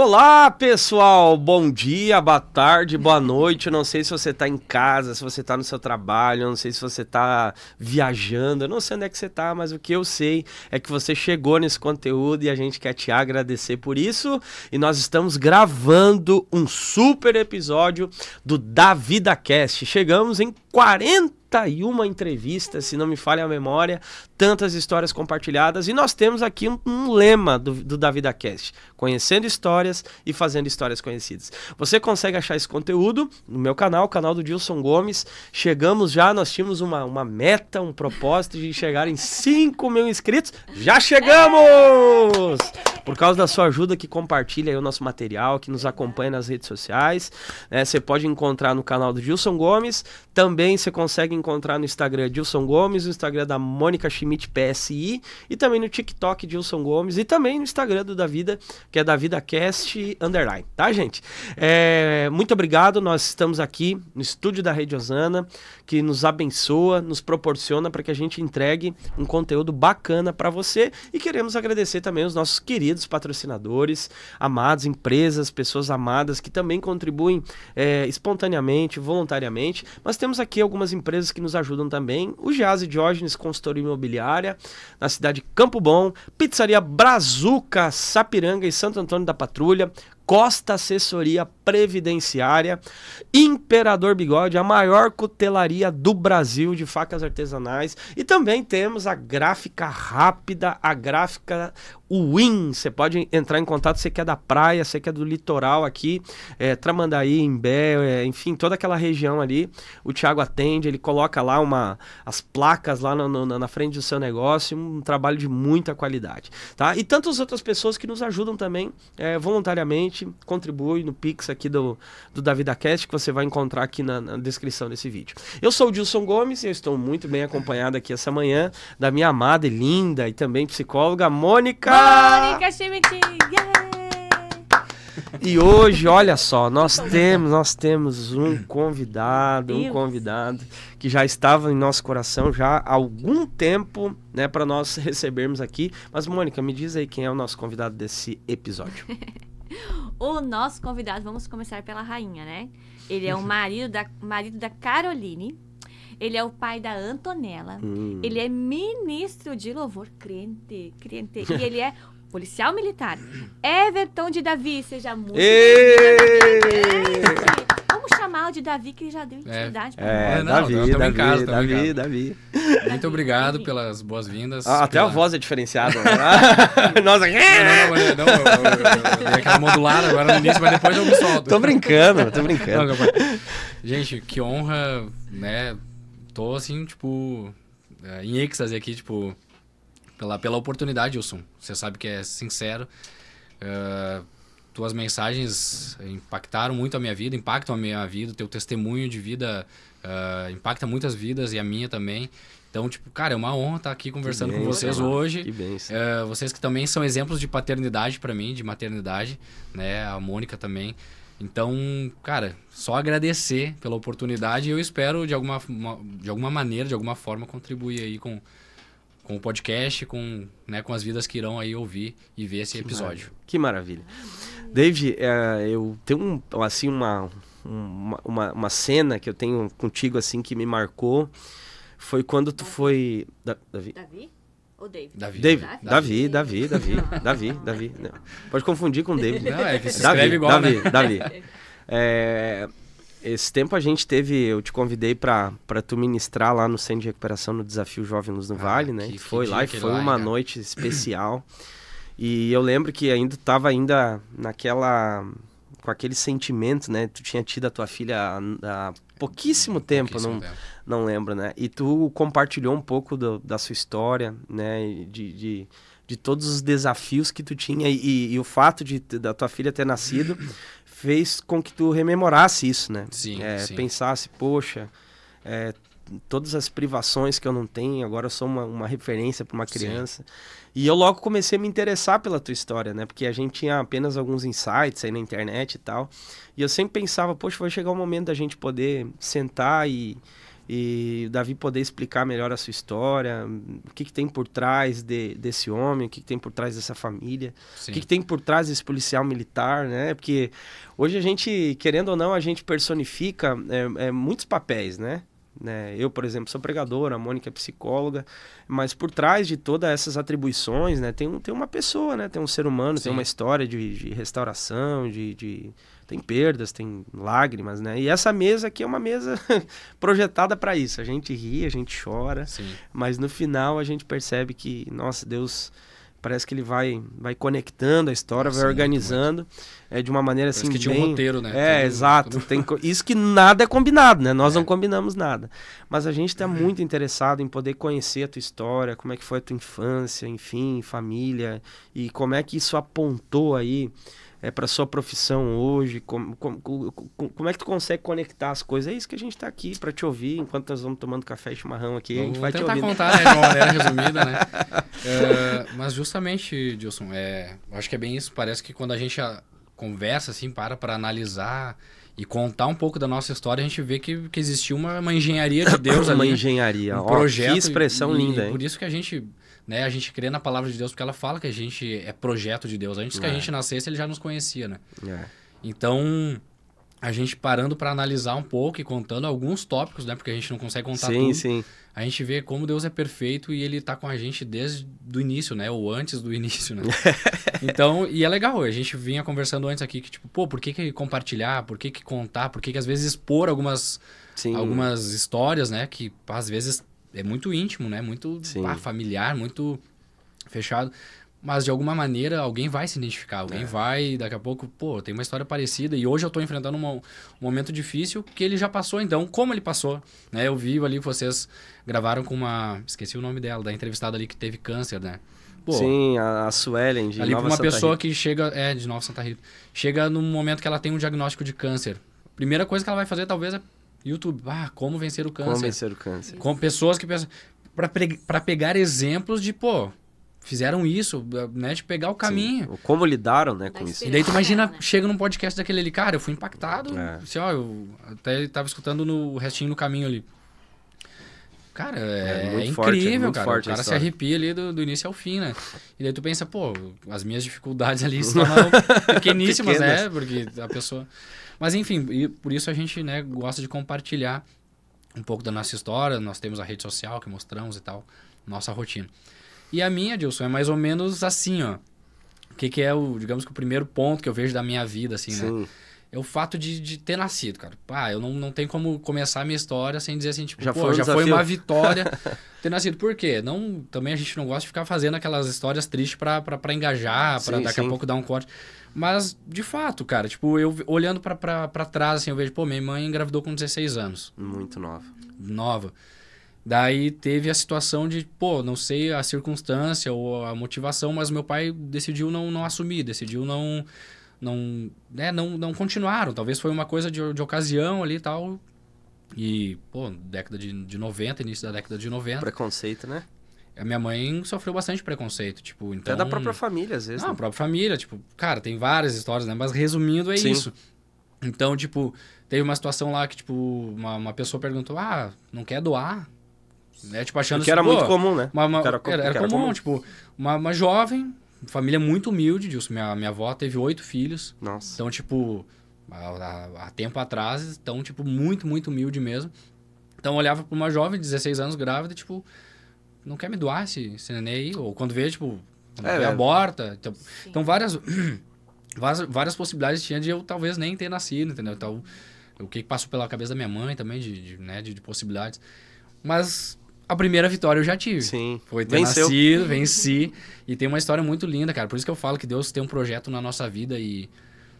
Olá, pessoal! Bom dia, boa tarde, boa noite. Eu não sei se você está em casa, se você está no seu trabalho, eu não sei se você está viajando, eu não sei onde é que você está, mas o que eu sei é que você chegou nesse conteúdo e a gente quer te agradecer por isso. E nós estamos gravando um super episódio do Da Vida Cast. Chegamos em 40 uma entrevista, se não me falha a memória, tantas histórias compartilhadas. E nós temos aqui um, um lema do, do Davida Cast: conhecendo histórias e fazendo histórias conhecidas. Você consegue achar esse conteúdo no meu canal, o canal do Dilson Gomes. Chegamos já, nós tínhamos uma, uma meta, um propósito de chegar em 5 mil inscritos. Já chegamos! Por causa da sua ajuda que compartilha o nosso material, que nos acompanha nas redes sociais. Né? Você pode encontrar no canal do Dilson Gomes. Também você consegue encontrar no Instagram Dilson Gomes, no Instagram da Mônica Schmidt PSI e também no TikTok Dilson Gomes e também no Instagram do Davida, que é DavidaCast Underline, tá, gente? É, muito obrigado, nós estamos aqui no estúdio da Rede Osana, que nos abençoa, nos proporciona para que a gente entregue um conteúdo bacana para você e queremos agradecer também os nossos queridos patrocinadores, amados, empresas, pessoas amadas que também contribuem é, espontaneamente, voluntariamente, mas temos aqui algumas empresas que nos ajudam também. O Gease Diógenes Consultoria Imobiliária, na cidade de Campo Bom. Pizzaria Brazuca, Sapiranga e Santo Antônio da Patrulha. Costa Assessoria Previdenciária, Imperador Bigode, a maior cutelaria do Brasil de facas artesanais. E também temos a gráfica rápida, a gráfica Win. Você pode entrar em contato, você que é da praia, você que é do litoral aqui, é, Tramandaí, Imbé, é, enfim, toda aquela região ali. O Thiago atende, ele coloca lá uma, as placas lá no, no, na frente do seu negócio, um trabalho de muita qualidade. Tá? E tantas outras pessoas que nos ajudam também é, voluntariamente contribui no Pix aqui do, do DavidaCast, que você vai encontrar aqui na, na, descrição desse vídeo. Eu sou o Dilson Gomes e eu estou muito bem acompanhado aqui essa manhã da minha amada e linda e também psicóloga Mônica! Mônica Schmidt! Yeah! E hoje, olha só, nós temos, nós temos um convidado, um convidado que já estava em nosso coração já há algum tempo, né, para nós recebermos aqui. Mas Mônica, me diz aí quem é o nosso convidado desse episódio. o nosso convidado, vamos começar pela rainha, né? Ele é o marido da, marido da Caroline. Ele é o pai da Antonella. Hum. Ele é ministro de louvor crente, crente. e ele é policial militar. Everton de Davi, seja muito bem-vindo. Vamos chamar o de Davi, que já deu intimidade é, pra é, não, Davi, Davi, Davi, casa, Davi, Davi, Muito obrigado pelas boas-vindas. Ah, até pela... a voz é diferenciada. Né? Nossa, não, não, não, não, eu, eu, aquela modular agora no início, mas depois eu me solto. Tô brincando, tô brincando. Não, Gente, que honra, né? Tô assim, tipo, é, em êxtase aqui, tipo, pela, pela oportunidade, Wilson. Você sabe que é sincero. Uh, tuas mensagens impactaram muito a minha vida, impactam a minha vida, teu testemunho de vida uh, impacta muitas vidas e a minha também. Então, tipo, cara, é uma honra estar aqui conversando com vocês hoje. Que bem. Uh, vocês que também são exemplos de paternidade para mim, de maternidade, né? A Mônica também. Então, cara, só agradecer pela oportunidade e eu espero de alguma, de alguma maneira, de alguma forma, contribuir aí com, com o podcast, com, né, com as vidas que irão aí ouvir e ver esse que episódio. Maravilha. Que maravilha. David, é, eu tenho um, assim uma, uma, uma, uma, cena que eu tenho contigo assim que me marcou. Foi quando tu foi. Da, Davi? Davi? Ou David? Davi. Davi, Davi, Davi, Davi, Davi, Davi. Não. Pode confundir com David. Não, é que se Davi, igual, Davi, né? Davi. É, esse tempo a gente teve, eu te convidei para tu ministrar lá no Centro de Recuperação no Desafio Jovem Luz no ah, Vale, né? Que, foi lá e foi lá, uma cara. noite especial. E eu lembro que ainda estava ainda naquela com aquele sentimento, né? Tu tinha tido a tua filha há pouquíssimo tempo, pouquíssimo não, tempo. não lembro, né? E tu compartilhou um pouco do, da sua história, né? De, de, de, todos os desafios que tu tinha e, e o fato de da tua filha ter nascido fez com que tu rememorasse isso, né? Sim, é, sim. Pensasse, poxa, é, todas as privações que eu não tenho, agora eu sou uma, uma referência para uma criança. Sim. E eu logo comecei a me interessar pela tua história, né? Porque a gente tinha apenas alguns insights aí na internet e tal. E eu sempre pensava, poxa, vai chegar o momento da gente poder sentar e, e o Davi poder explicar melhor a sua história, o que, que tem por trás de, desse homem, o que, que tem por trás dessa família, Sim. o que, que tem por trás desse policial militar, né? Porque hoje a gente, querendo ou não, a gente personifica é, é, muitos papéis, né? Né? Eu, por exemplo, sou pregador, a Mônica é psicóloga, mas por trás de todas essas atribuições, né, tem, tem uma pessoa, né? Tem um ser humano, Sim. tem uma história de, de restauração, de, de tem perdas, tem lágrimas, né? E essa mesa aqui é uma mesa projetada para isso. A gente ri, a gente chora, Sim. mas no final a gente percebe que, nossa, Deus parece que ele vai vai conectando a história, vai organizando é de uma maneira Parece assim que tinha bem um roteiro, né? é, Tudo- exato. Tem isso que nada é combinado, né? Nós É. não combinamos nada. Mas a gente está muito interessado em poder conhecer a tua história, como é que foi a tua infância, enfim, família, e como é que isso apontou aí é, para sua profissão hoje, como, como, como, é que tu consegue conectar as coisas. É isso que a gente está aqui para te ouvir, enquanto nós vamos tomando café e chimarrão aqui, a gente vai te contar né, de uma maneira resumida, né? É, mas justamente, Dilson, é, eu acho que é bem isso. Parece que quando a gente conversa, assim, para para analisar e contar um pouco da nossa história, a gente vê que, que existiu uma, uma engenharia de Deus uma ali. engenharia, um ó, projeto. que expressão e, linda, e hein? por isso que a gente, né, a gente crê na palavra de Deus, porque ela fala que a gente é projeto de Deus. Antes que a É. gente nascesse, ele já nos conhecia, né? É. Então, a gente parando para analisar um pouco e contando alguns tópicos, né? Porque a gente não consegue contar Sim, tudo. sim. A gente vê como Deus é perfeito e ele tá com a gente desde o início, né? Ou antes do início, né? então, e é legal, a gente vinha conversando antes aqui que, tipo, pô, por que, que compartilhar? Por que, que contar? Por que, que às vezes expor algumas, sim. algumas histórias, né? Que às vezes é muito íntimo, né? Muito pá, familiar, muito fechado. Mas de alguma maneira alguém vai se identificar, alguém É. vai, daqui a pouco, pô, tem uma história parecida e hoje eu tô enfrentando uma- um momento difícil que ele já passou, então, como ele passou, né? Eu vi ali que vocês gravaram com uma, esqueci o nome dela, da entrevistada ali que teve câncer, né? Pô, Sim, a, a Suelen de ali Nova uma Santa pessoa Rita. que chega, é, de Nova Santa Rita, chega num momento que ela tem um diagnóstico de câncer. Primeira coisa que ela vai fazer talvez é YouTube, ah, como vencer o câncer. Como vencer o câncer. Com pessoas que pensam. Pra pegar exemplos de, pô, fizeram isso, né? De pegar o caminho. Sim. Como lidaram, né, Da com isso. E daí tu imagina, Né? chega num podcast daquele ali, cara, eu fui impactado. É. Assim, ó, eu até tava escutando no o restinho no caminho ali. Cara, é, É é forte, é incrível, cara. o cara se arrepia ali do, do início ao fim, né? E daí tu pensa, pô, as minhas dificuldades ali tornaram pequeníssimas, né? Porque a pessoa. Mas enfim, e por isso a gente, né, gosta de compartilhar um pouco da nossa história. Nós temos a rede social que mostramos e tal, nossa rotina. E a minha, Dilson, é mais ou menos assim, ó. O que, que é o, digamos que o primeiro ponto que eu vejo da minha vida, assim, né? Sim. É o fato de, de ter nascido, cara. Pá, eu não, não tenho como começar a minha história sem dizer assim, tipo, Já pô, foi um já foi desafio. uma vitória ter nascido. Por quê? Não, também a gente não gosta de ficar fazendo aquelas histórias tristes pra engajar, Sim, daqui sim. a pouco dar um corte. Mas, de fato, cara, tipo, eu olhando pra trás, assim, eu vejo, pô, minha mãe engravidou com 16 anos Muito nova. nova. Daí teve a situação de, pô, não sei a circunstância ou a motivação, mas meu pai decidiu não, não assumir, decidiu não não, né, não não continuaram. Talvez foi uma coisa de, de ocasião ali e tal. E, pô, década de, de 90, início da década de 90, Preconceito, né? A minha mãe sofreu bastante preconceito, tipo, então Até da própria família, às vezes. não, a né? própria família, tipo, cara, tem várias histórias, né? Mas resumindo, é Sim. isso. Então, tipo, teve uma situação lá que, tipo, uma, uma pessoa perguntou, ah, não quer doar? Né? Tipo, achando Porque era assim, muito comum, né? Uma, uma- Era era, era que comum, comum. tipo, uma, uma jovem, família muito humilde, Dilson. Minha, minha avó teve oito filhos. Nossa. Então, tipo, há, há- tempo atrás, então, tipo, muito, muito humilde mesmo. Então, olhava pra uma jovem, 16 anos, grávida, tipo, não quer me doar esse, esse neném aí? Ou quando vê, tipo, quando É, vê, é. aborta. Então, então várias, várias, várias possibilidades tinha de eu talvez nem ter nascido, entendeu? Então, o que passou pela cabeça da minha mãe também, de, de, né, de, de possibilidades. Mas a primeira vitória eu já tive. Sim. Foi ter Venceu. nascido, venci. E tem uma história muito linda, cara. Por isso que eu falo que Deus tem um projeto na nossa vida e,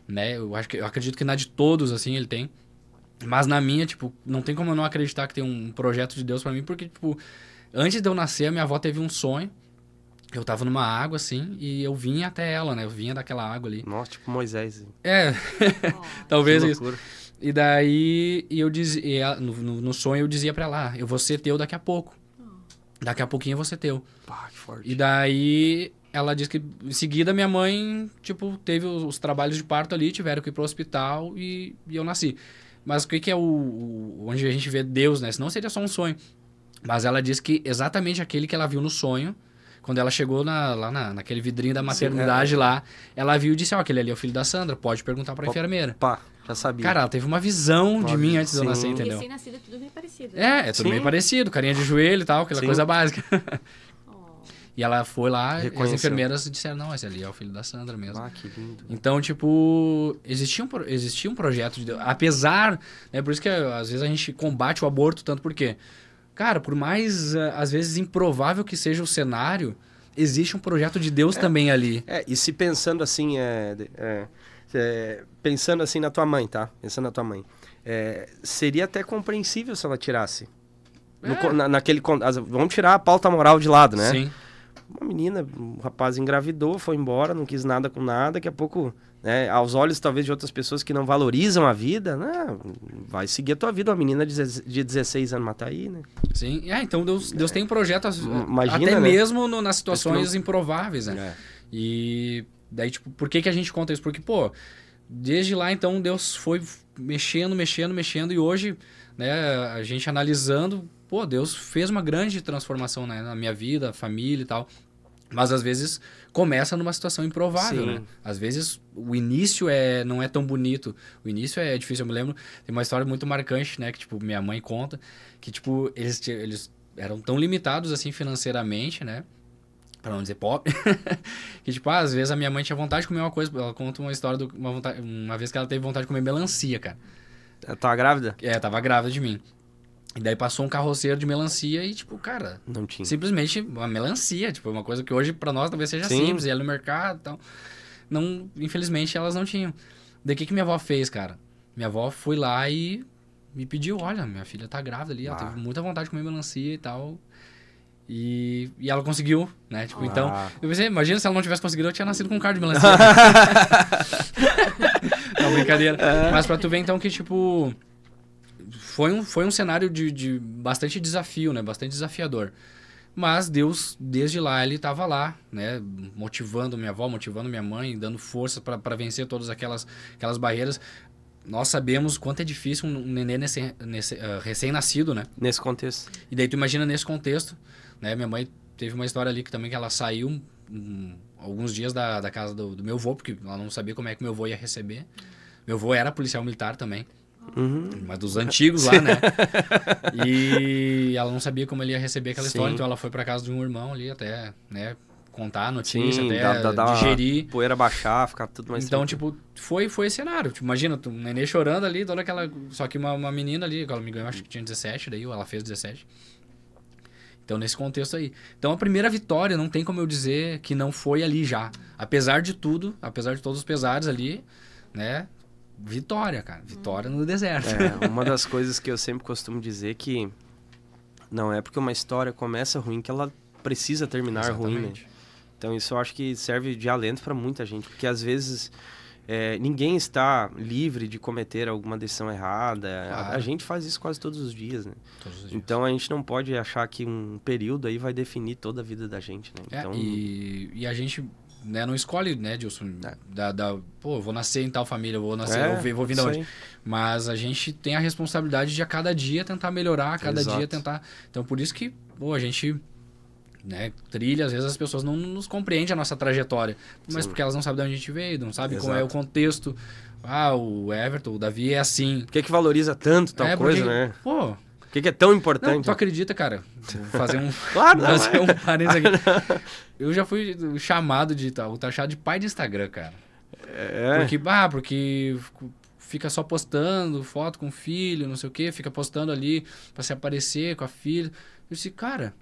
né, eu acho que eu acredito que na de todos assim ele tem. Mas na minha, tipo, não tem como eu não acreditar que tem um projeto de Deus pra mim, porque tipo, antes de eu nascer, a minha avó teve um sonho. Eu tava numa água assim e eu vinha até ela, né? Eu vinha daquela água ali. Nossa, tipo Moisés. É, talvez isso. E daí eu dizia, no, no, sonho eu dizia pra ela, "Ah, eu vou ser teu daqui a pouco. Daqui a pouquinho eu vou ser teu. Pá, que forte. E daí ela disse que em seguida minha mãe, tipo, teve os, os trabalhos de parto ali, tiveram que ir pro hospital e, e eu nasci. Mas o que, que é o, o- onde a gente vê Deus, né? Senão seria só um sonho. Mas ela diz que exatamente aquele que ela viu no sonho, quando ela chegou na- lá na, naquele vidrinho da maternidade lá, ela viu e disse, ó, aquele ali é o filho da Sandra, pode perguntar pra Pô, enfermeira. Pá, já sabia. Cara, ela teve uma visão de mim antes de eu sim. nascer, entendeu? Recém-nascido é tudo bem parecido. É, é tudo Sim. bem parecido, carinha de joelho e tal, aquela Sim. coisa básica. Oh. E ela foi lá e as enfermeiras disseram, não, esse ali é o filho da Sandra mesmo. Ah, que lindo. Então, tipo, existia um, existia um projeto de Deus. Apesar, né, por isso que às vezes a gente combate o aborto tanto porque, cara, por mais ah, às vezes improvável que seja o cenário, existe um projeto de Deus também ali. É, e se pensando assim, é, é, é, pensando assim na tua mãe, tá? Pensando na tua mãe. é, seria até compreensível se ela tirasse. No É. na- naquele, vamos tirar a pauta moral de lado, né? Sim. Uma menina, um rapaz engravidou, foi embora, não quis nada com nada, daqui a pouco, né, aos olhos talvez de outras pessoas que não valorizam a vida, né, vai seguir a tua vida, uma menina de de 16 anos matar aí, né? Sim. É, então Deus, Deus tem um projeto Imagina, até né? mesmo no- nas situações Mas que improváveis, né? E daí, tipo, por que, que a gente conta isso? Porque, pô, desde lá, então, Deus foi mexendo, mexendo, mexendo, e hoje, né, a gente analisando, pô, Deus fez uma grande transformação né, na minha vida, família e tal. Mas às vezes começa numa situação improvável, Sim. né? Às vezes o início é não é tão bonito. O início é difícil. Eu me lembro, tem uma história muito marcante, né? Que, tipo, minha mãe conta. Que, tipo, eles, eles eram tão limitados, assim, financeiramente, né? Pra não dizer pobre. que, tipo, ah, às vezes a minha mãe tinha vontade de comer uma coisa. Ela conta uma história de uma, vontade, uma vez que ela teve vontade de comer melancia, cara. Ela Tá grávida? É, tava grávida de mim. E daí passou um carroceiro de melancia e, tipo, cara, Não tinha. simplesmente uma melancia, tipo, uma coisa que hoje pra nós talvez seja Sim. simples, ali no mercado e tal. Não, infelizmente elas não tinham. Daí o que, que minha avó fez, cara? Minha avó foi lá e me pediu, olha, minha filha tá grávida ali, ela Ah. teve muita vontade de comer melancia e tal. E, e ela conseguiu, né? Tipo, então, Ah. eu pensei, imagina se ela não tivesse conseguido, eu tinha nascido com um carro de melancia. não, brincadeira. É. Mas pra tu ver, então, que, tipo, foi um, foi um cenário de, de bastante desafio, né? Bastante desafiador. Mas Deus, desde lá, ele estava lá, né? Motivando minha avó, motivando minha mãe, dando força para vencer todas aquelas, aquelas barreiras. Nós sabemos quanto é difícil um nenê nesse, nesse, ah, recém-nascido, né? Nesse contexto. E daí tu imagina nesse contexto, né? Minha mãe teve uma história ali que também que ela saiu hum, alguns dias da, da casa do, do meu avô, porque ela não sabia como é que meu avô ia receber. Meu avô era policial militar também, Uhum. mas dos antigos lá, né? E ela não sabia como ele ia receber aquela Sim. história, então ela foi pra casa de um irmão ali até, né? Contar a notícia, Sim, até dá, dá, digerir. poeira baixar, ficar tudo mais Então, tranquilo. tipo, foi, foi esse cenário. Tipo, imagina, um nenê chorando ali, toda aquela. Só que uma, uma menina ali, ela me ganhou, acho que tinha 17, daí ela fez 17. Então, nesse contexto aí. Então, a primeira vitória, não tem como eu dizer que não foi ali já. Apesar de tudo, apesar de todos os pesares ali, né? Vitória, cara. Vitória no deserto. É, uma das coisas que eu sempre costumo dizer que não é porque uma história começa ruim que ela precisa terminar ruim, né? Exatamente. Então isso eu acho que serve de alento para muita gente, porque às vezes é, ninguém está livre de cometer alguma decisão errada. A- A, Claro. gente faz isso quase todos os dias, né? Todos os dias. Então a gente não pode achar que um período aí vai definir toda a vida da gente, né? É, Então, e, e a gente né, não escolhe, né, Dilson? É. Da, da, pô, vou nascer em tal família, vou nascer, é, vou, vou vir da onde? Mas a gente tem a responsabilidade de a cada dia tentar melhorar, a cada Exato. dia tentar. Então por isso que, pô, a gente né, trilha, às vezes as pessoas não nos compreendem a nossa trajetória. Mas Sim. porque elas não sabem de onde a gente veio, não sabem como é o contexto. Ah, o Everton, o Davi é assim. Por que, que valoriza tanto tal é coisa, porque, né? Pô, Por que, que é tão não, importante? tu acredita, cara? Vou fazer um, Claro, não, fazer um parênteses aqui. Eu já fui chamado de tal, taxado de pai de Instagram, cara. é, Porque, ah, porque fica só postando foto com o filho, não sei o quê, fica postando ali pra se aparecer com a filha. Eu disse, cara,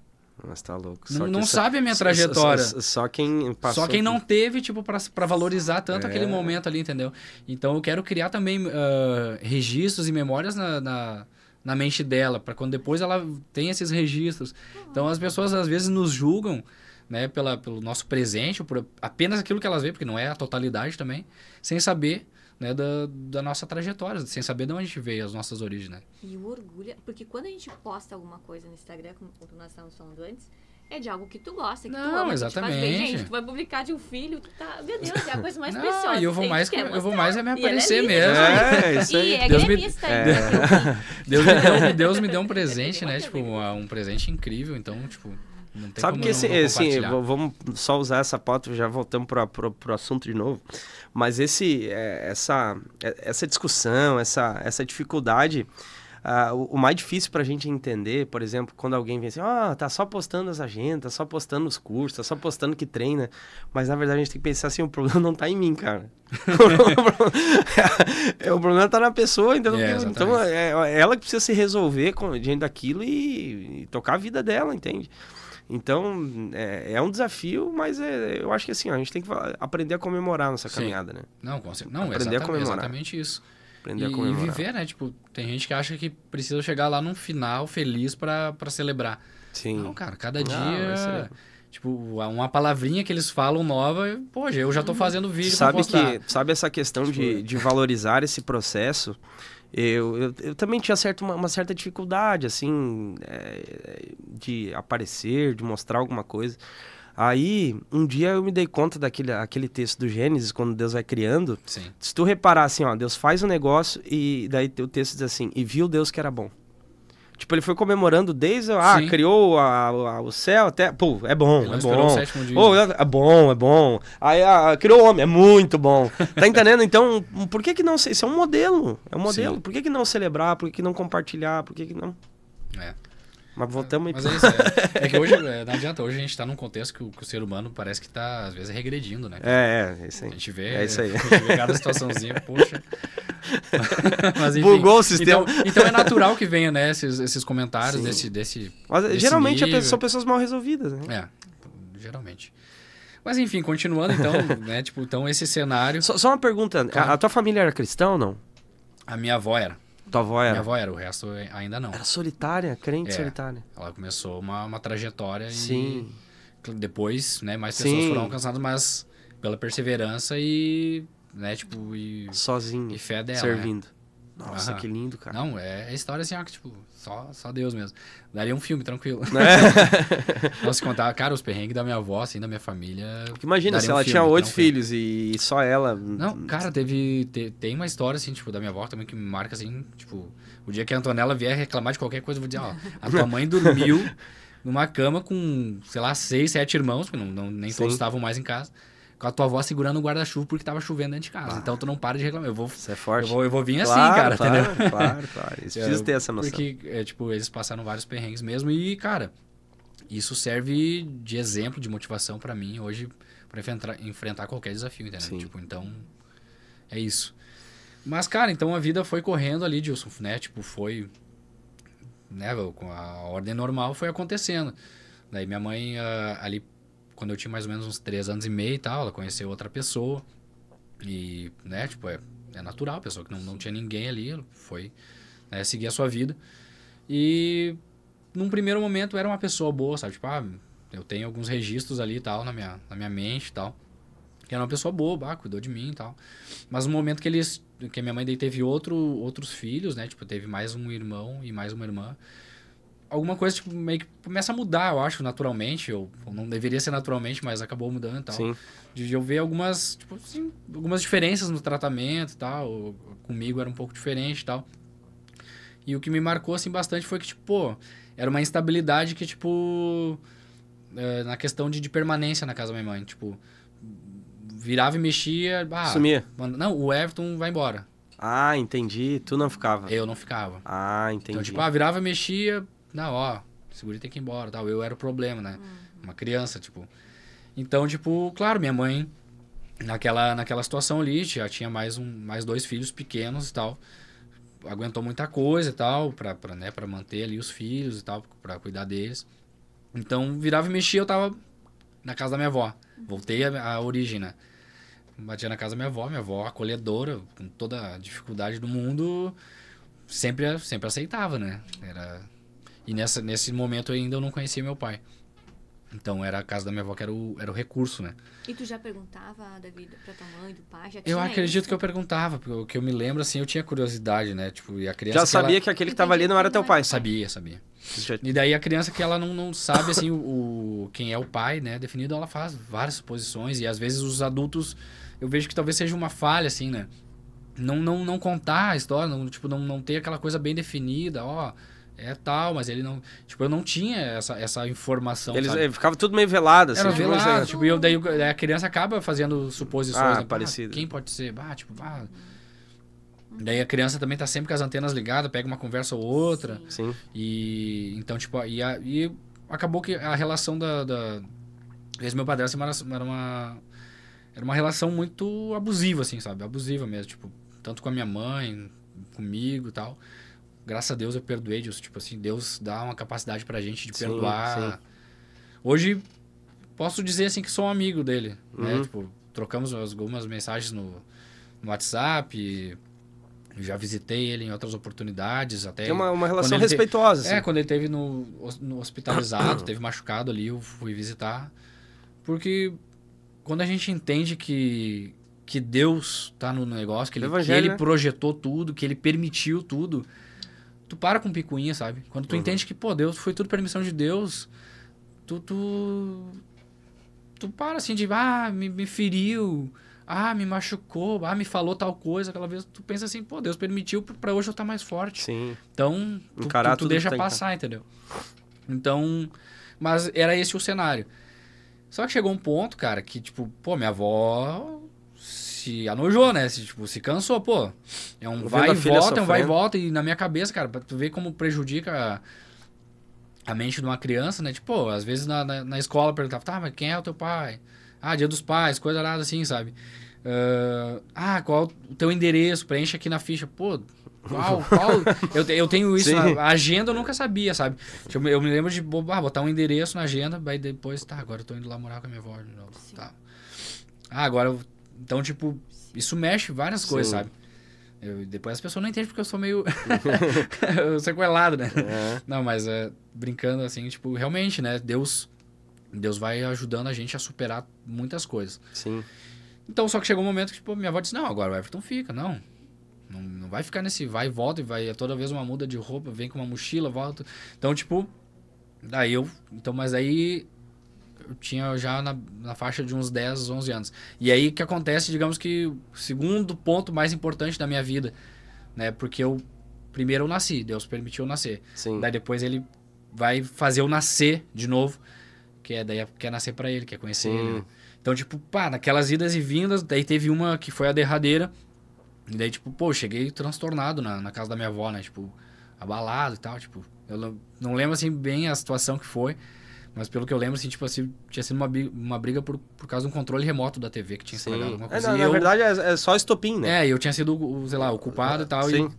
Mas tá louco. não, que não essa- sabe a minha só- trajetória. Só, só- só quem passou. Só quem não teve, tipo, pra, pra valorizar tanto É. aquele momento ali, entendeu? Então eu quero criar também ah, registros e memórias na, na, na mente dela, pra quando depois ela tem esses registros. Então as pessoas às vezes nos julgam, né, pela, pelo nosso presente, por apenas aquilo que elas veem, porque não é a totalidade também, sem saber. Né, da, da nossa trajetória, sem saber de onde a gente veio, as nossas origens, né? E o orgulho, porque quando a gente posta alguma coisa no Instagram, como nós estávamos falando antes, é de algo que tu gosta, que tu Não, ama, que te faz bem. exatamente. Gente, tu vai publicar de um filho, tu tá... Meu Deus, é a coisa mais Não, preciosa. e eu vou mais, tu eu vou mais é me E ela aparecer linda mesmo. É, isso aí. E é Deus me- gremista É. ainda. Deus me deu, Deus me deu um presente, né? Tipo, um presente incrível, então, tipo, não tem Sabe como que esse, assim, vamos só usar essa pauta, já voltamos pro, pro, pro assunto de novo. Mas esse, é, essa, é, essa discussão, essa, essa dificuldade, ah, o, o mais difícil pra gente entender, por exemplo, quando alguém vem assim, ah, tá só postando as agendas, tá só postando os cursos, tá só postando que treina. Mas na verdade a gente tem que pensar assim, o problema não tá em mim, cara. É, o problema tá na pessoa, então, É, então exatamente. é ela que precisa se resolver com, diante daquilo e, e tocar a vida dela, entende? Então, é, é um desafio, mas é- eu acho que assim, ó, a gente tem que aprender a comemorar a nossa Sim. caminhada, né? Não, com certeza. Não, Aprender a comemorar. exatamente isso. Aprender E, a e comemorar. viver, né? Tipo, tem gente que acha que precisa chegar lá num final feliz pra celebrar. Sim. Não, cara, cada dia. Tipo, uma palavrinha que eles falam nova, pô, eu já tô fazendo vídeo sabe que sabe essa questão de, Tipo- de valorizar esse processo eu, eu, eu também tinha certo, uma, uma certa dificuldade assim é, de aparecer de mostrar alguma coisa aí um dia eu me dei conta daquele aquele texto do Gênesis quando Deus vai criando Sim. se tu reparar assim ó Deus faz um negócio e daí o texto diz assim e viu Deus que era bom Tipo, ele foi comemorando desde. Ah, Sim. criou a- a- o céu até. Pô, é bom, Ele é bom. Ô, é bom, é bom. Aí ah, criou o homem, é muito bom. Tá entendendo? Então, por que que não... Isso é um modelo, é um modelo. Sim. Por que que não celebrar? Por que que não compartilhar? Por que que não... É. Mas voltamos Mas é isso. É, é que hoje, é, não adianta, hoje a gente tá num contexto que o, que o ser humano parece que tá, às vezes, regredindo, né? É, é, é isso A aí. gente vê, É isso aí. a gente vê cada situaçãozinha, poxa. Mas, enfim, Bugou o sistema. Então, então é natural que venha, né, esses, esses comentários Sim. desse, desse. Mas desse geralmente a nível. são pessoas mal resolvidas, né? É, geralmente. Mas enfim, continuando então, né? Tipo, então esse cenário. Só, só uma pergunta, a- Claro. a, tua família era cristã ou não? A minha avó era. Tua avó Minha era? avó era, o resto ainda não. Era solitária, crente É. solitária. Ela começou uma, uma trajetória Sim. e depois, né, mais pessoas Sim. foram alcançadas, mas pela perseverança e, né, tipo, e, Sozinha, e fé dela. né? servindo. Nossa, Aham. que lindo, cara. Não, é, é história assim, ó, que, tipo, só, só Deus mesmo. Daria um filme, tranquilo. É. Se contar, cara, os perrengues da minha avó, assim, da minha família. Porque Imagina, se um ela filme, tinha oito filhos e só ela... Não, cara, teve. te- tem uma história, assim, tipo, da minha avó também que me marca, assim, tipo, o dia que a Antonella vier reclamar de qualquer coisa, eu vou dizer, ó, a tua mãe dormiu numa cama com, sei lá, seis, sete irmãos, porque não, não- nem Sim. todos estavam mais em casa, com a tua avó segurando o guarda-chuva porque tava chovendo dentro de casa. Então tu não para de reclamar. Eu vou, Isso é eu forte. vou, eu vou vir assim, Claro, cara, claro, entendeu? Claro, claro. Eles É, precisam ter essa noção. Porque, é, tipo, eles passaram vários perrengues mesmo e, cara, isso serve de exemplo, de motivação pra mim hoje pra enfrentar, enfrentar qualquer desafio, entendeu? Sim. Tipo, então, é isso. Mas, cara, então a vida foi correndo ali, Dilson, né? Tipo, foi... Né, com a ordem normal foi acontecendo. Daí minha mãe, ah, ali, quando eu tinha mais ou menos uns três anos e meio e tal, ela conheceu outra pessoa. E, né, tipo, é, é natural, pessoa que não, não tinha ninguém ali, foi né, seguir a sua vida. E num primeiro momento era uma pessoa boa, sabe? Tipo, ah, eu tenho alguns registros ali e tal na minha, na minha mente e tal. Que era uma pessoa boa, bah, cuidou de mim e tal. Mas no momento que eles. Que a minha mãe daí teve outro, outros filhos, né? Tipo, teve mais um irmão e mais uma irmã. Alguma coisa, tipo, meio que começa a mudar, eu acho, naturalmente. Ou, não deveria ser naturalmente, mas acabou mudando e tal Sim. de eu ver algumas, tipo assim, algumas diferenças no tratamento e tal. Comigo era um pouco diferente e tal. E o que me marcou, assim, bastante foi que, tipo, pô, era uma instabilidade que, tipo, eh, na questão de, de permanência na casa da minha mãe. Tipo, virava e mexia, ah, Sumia. manda- não, o Everton vai embora. Ah, entendi. Tu não ficava. Eu não ficava. Ah, entendi. Então, tipo, ah, virava e mexia, não, ó, segura tem que ir embora, tal. Eu era o problema, né? Uma criança, tipo. Então, tipo, claro, minha mãe, naquela, naquela situação ali, já tinha mais, um, mais dois filhos pequenos e tal. Aguentou muita coisa e tal, pra, pra, né, pra manter ali os filhos e tal, pra cuidar deles. Então, virava e mexia, eu tava na casa da minha avó. Voltei à, à origem, né? Batia na casa da minha avó, minha avó acolhedora, com toda a dificuldade do mundo, sempre, sempre aceitava, né? Era... E nessa, nesse momento ainda eu não conhecia meu pai. Então era a casa da minha avó que era o, era o recurso, né? E tu já perguntava da vida pra tua mãe, do pai? Já Eu acredito isso? que eu perguntava, porque o que eu me lembro, assim, eu tinha curiosidade, né? Tipo, e a criança. Já que ela- sabia que aquele que tava ali não era teu pai. Sabia, sabia. E daí a criança que ela não, não sabe, assim, o, o- quem é o pai, né? Definido, ela faz várias suposições. E às vezes os adultos, eu vejo que talvez seja uma falha, assim, né? Não, não, não contar a história, não, tipo, não, não ter aquela coisa bem definida, ó... É tal, mas ele não... Tipo, eu não tinha essa, essa informação, Eles sabe? eh, ficava tudo meio velado, assim. Era tipo, velado, tipo, e eu, daí a criança acaba fazendo suposições, Ah, né? Parecido. Quem pode ser? Bah, tipo, bah... Daí a criança também tá sempre com as antenas ligadas, pega uma conversa ou outra. Sim. E então, tipo, e, a- e acabou que a relação da. da esse meu padrasto era uma, era uma. Era uma relação muito abusiva, assim, sabe? Abusiva mesmo. Tipo, tanto com a minha mãe, comigo e tal. Graças a Deus eu perdoei disso. Tipo assim, Deus dá uma capacidade pra gente de Sim, perdoar. sim. Hoje, posso dizer assim que sou um amigo dele, né? Uhum. Tipo, trocamos algumas mensagens no, no WhatsApp. Já visitei ele em outras oportunidades, até Tem uma, uma relação ele te- respeitosa, assim. é, quando ele teve no, no hospitalizado, teve machucado ali, eu fui visitar. Porque quando a gente entende que, que Deus tá no negócio, que ele, que ele né? projetou tudo, que ele permitiu tudo, tu para com picuinha, sabe? Quando tu Uhum. entende que, pô, Deus foi tudo permissão de Deus, tu. Tu, tu para assim de, ah, me, me feriu. Ah, me machucou, ah, me falou tal coisa, aquela vez tu pensa assim, pô, Deus permitiu pra hoje eu estar mais forte. Sim. Então, tu, tu- tu deixa passar, entendeu? Então, mas era esse o cenário. Só que chegou um ponto, cara, que tipo, pô, minha avó se anojou, né? Se, tipo, se cansou, pô. É um vai e volta, é um vai e volta. E na minha cabeça, cara, pra tu ver como prejudica a, a mente de uma criança, né? Tipo, pô, às vezes na, na, na escola perguntava, tá, mas quem é o teu pai? Ah, dia dos pais, coisa nada assim, sabe? Ah, ah, qual o teu endereço? Preenche aqui na ficha. Pô, qual, qual? eu, eu tenho isso, Sim. na a agenda eu nunca sabia, sabe? Tipo, eu me lembro de ah, botar um endereço na agenda, aí depois, tá, agora eu tô indo lá morar com a minha avó de novo. Sim. Tá. Ah, agora eu, Então, tipo, isso mexe várias coisas, Sim. sabe? Eu- depois as pessoas não entendem porque eu sou meio. eu sequelado, né? É. Não, mas é, brincando assim, tipo, realmente, né? Deus, Deus vai ajudando a gente a superar muitas coisas. Sim. Então, só que chegou um momento que, tipo, minha avó disse, não, agora o Everton fica, não. Não, não vai ficar nesse vai e volta, e vai toda vez uma muda de roupa, vem com uma mochila, volta. Então, tipo, daí eu. Então, mas aí eu tinha já na, na faixa de uns 10, 11 anos. E aí que acontece, digamos que o segundo ponto mais importante da minha vida, né? Porque eu. Primeiro eu nasci, Deus permitiu eu nascer. Sim. Daí depois ele vai fazer eu nascer de novo, que é daí quer nascer pra ele, quer conhecer Sim. ele. né? Então, tipo, pá, naquelas idas e vindas, daí teve uma que foi a derradeira. E daí, tipo, pô, cheguei transtornado na, na casa da minha avó, né? Tipo, abalado e tal, tipo... Eu não lembro, assim, bem a situação que foi. Mas pelo que eu lembro, assim, tipo assim, tinha sido uma, uma briga por, por causa de um controle remoto da TV que tinha estragado alguma É, coisa. na, E na eu- verdade é, é só estopim, né? É, eu tinha sido, sei lá, o culpado e tal. Sim.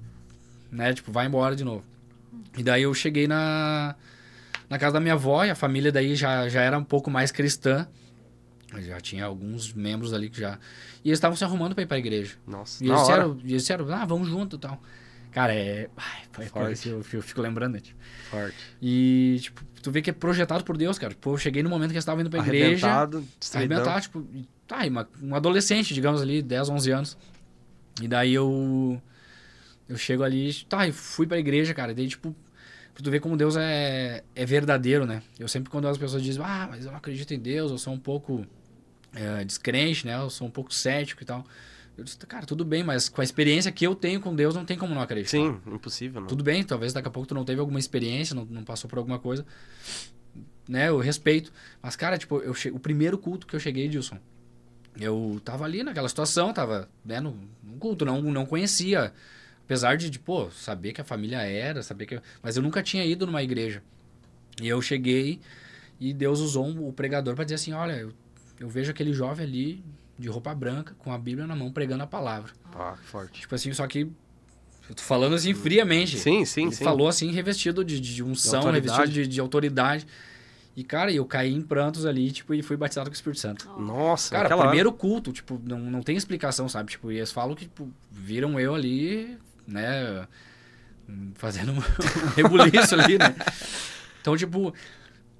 E, né, tipo, vai embora de novo. E daí eu cheguei na, na casa da minha avó e a família daí já, já era um pouco mais cristã. Já tinha alguns membros ali que já... E eles estavam se arrumando pra ir pra igreja. Nossa, E eles disseram, e eles disseram, ah, vamos junto e tal. Cara, é... Ai, Forte. Eu, eu fico lembrando, né? Tipo, Forte. e, tipo, tu vê que é projetado por Deus, cara. Tipo, eu cheguei no momento que eles estavam indo pra igreja Arrebentado, arrebentar, tipo, tá, uma- um adolescente, digamos ali, 10, 11 anos. E daí eu eu chego ali, tá, e fui pra igreja, cara, e daí tipo, pra tu ver como Deus é, é verdadeiro, né? Eu sempre quando as pessoas dizem, ah, mas eu não acredito em Deus, eu sou um pouco é, descrente, né? Eu sou um pouco cético e tal. Eu disse, cara, tudo bem, mas com a experiência que eu tenho com Deus, não tem como não acreditar. Sim, impossível, não. Tudo bem, talvez daqui a pouco tu não teve alguma experiência, não, não passou por alguma coisa, né? Eu respeito. Mas, cara, tipo, eu che... o primeiro culto que eu cheguei, Dilson, eu tava ali naquela situação, tava, né, no, no culto, não, não conhecia. Apesar de, de, pô, saber que a família era, saber que. Mas eu nunca tinha ido numa igreja. E eu cheguei e Deus usou um- o pregador para dizer assim: olha, eu, eu vejo aquele jovem ali de roupa branca, com a Bíblia na mão, pregando a palavra. Ah, que forte. Tipo assim, só que. Eu tô falando assim friamente. Sim, sim, Ele sim. falou assim, revestido de, de unção, autoridade. revestido de, de autoridade. E, cara, eu caí em prantos ali, tipo, e fui batizado com o Espírito Santo. Nossa, Cara, naquela hora. primeiro culto, tipo, não, não tem explicação, sabe? Tipo, e eles falam que, tipo, viram eu ali, né, fazendo um rebuliço ali, né? Então, tipo,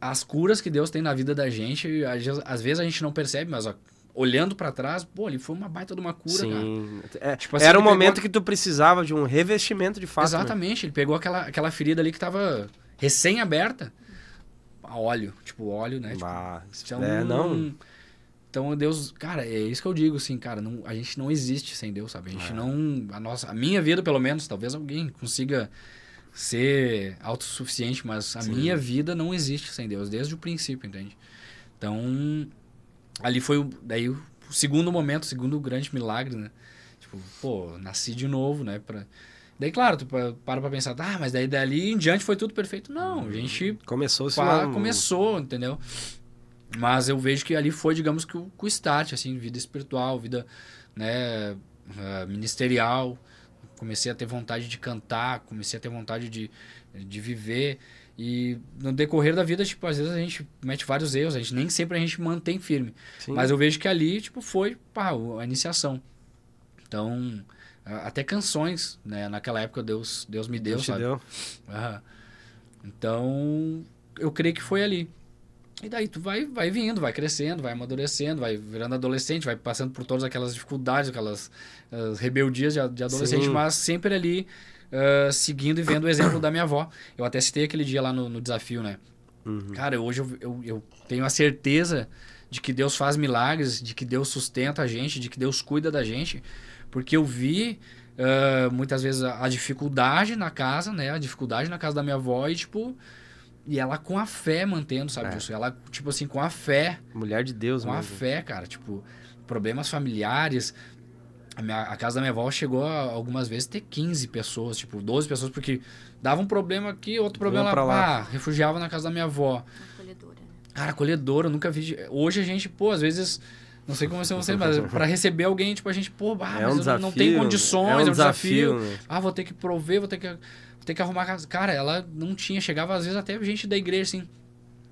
as curas que Deus tem na vida da gente, às vezes- às vezes a gente não percebe, mas ó, olhando pra trás, pô, ali foi uma baita de uma cura, cara. Sim. É, Tipo assim, era um pegou- momento que tu precisava de um revestimento de fato. né? Exatamente, ele pegou aquela, aquela ferida ali que tava recém-aberta, a óleo, tipo óleo, né? Tipo, então, é, não. Então Deus, cara, é isso que eu digo, assim, cara, não, a gente não existe sem Deus, sabe? A É. gente não, a nossa, a minha vida pelo menos, talvez alguém consiga ser autossuficiente, mas a Sim. minha vida não existe sem Deus desde o princípio, entende? Então, ali foi o, daí o segundo momento, o segundo grande milagre, né? Tipo, pô, nasci de novo, né? Pra... Daí, claro, tu pa- para pra pensar, ah, mas daí dali em diante foi tudo perfeito. Não, a gente Começou-se pá, uma- começou, entendeu? Mas eu vejo que ali foi, digamos que o, o start, assim, vida espiritual, vida, né, ah, ministerial. Comecei a ter vontade de cantar, comecei a ter vontade de, de viver. E no decorrer da vida, tipo, às vezes a gente mete vários erros, a gente nem sempre a gente mantém firme. Sim. Mas eu vejo que ali, tipo, foi, pá, a iniciação. Então, até canções, né, naquela época Deus, Deus me deu, Deus sabe? deu. Aham. Então, eu creio que foi ali. E daí tu vai, vai vindo, vai crescendo, vai amadurecendo, vai virando adolescente, vai passando por todas aquelas dificuldades, aquelas rebeldias de, de adolescente, Sim. mas sempre ali ah, seguindo e vendo o exemplo da minha avó. Eu até citei aquele dia lá no, no desafio, né? Uhum. Cara, hoje eu, eu, eu tenho a certeza de que Deus faz milagres, de que Deus sustenta a gente, de que Deus cuida da gente, porque eu vi ah, muitas vezes a, a dificuldade na casa, né? A dificuldade na casa da minha avó e, tipo, e ela com a fé mantendo, sabe É. disso? Ela, tipo assim, com a fé, Mulher de Deus, com a mesmo. fé, cara, tipo, problemas familiares. A, minha- a casa da minha avó chegou a, algumas vezes a ter 15 pessoas, tipo, 12 pessoas, porque dava um problema aqui, outro problema lá, lá. ah, refugiava na casa da minha avó. Acolhedora, né? Cara, acolhedora, eu nunca vi. Hoje a gente, pô, às vezes. Não sei como é você, mas pra receber alguém, tipo, a gente, pô, ah, é mas um eu desafio. não, não tem condições, é um desafio. desafio. né? Ah, vou ter que prover, vou ter que, vou ter que arrumar casa. Cara, ela não tinha, chegava às vezes até gente da igreja assim.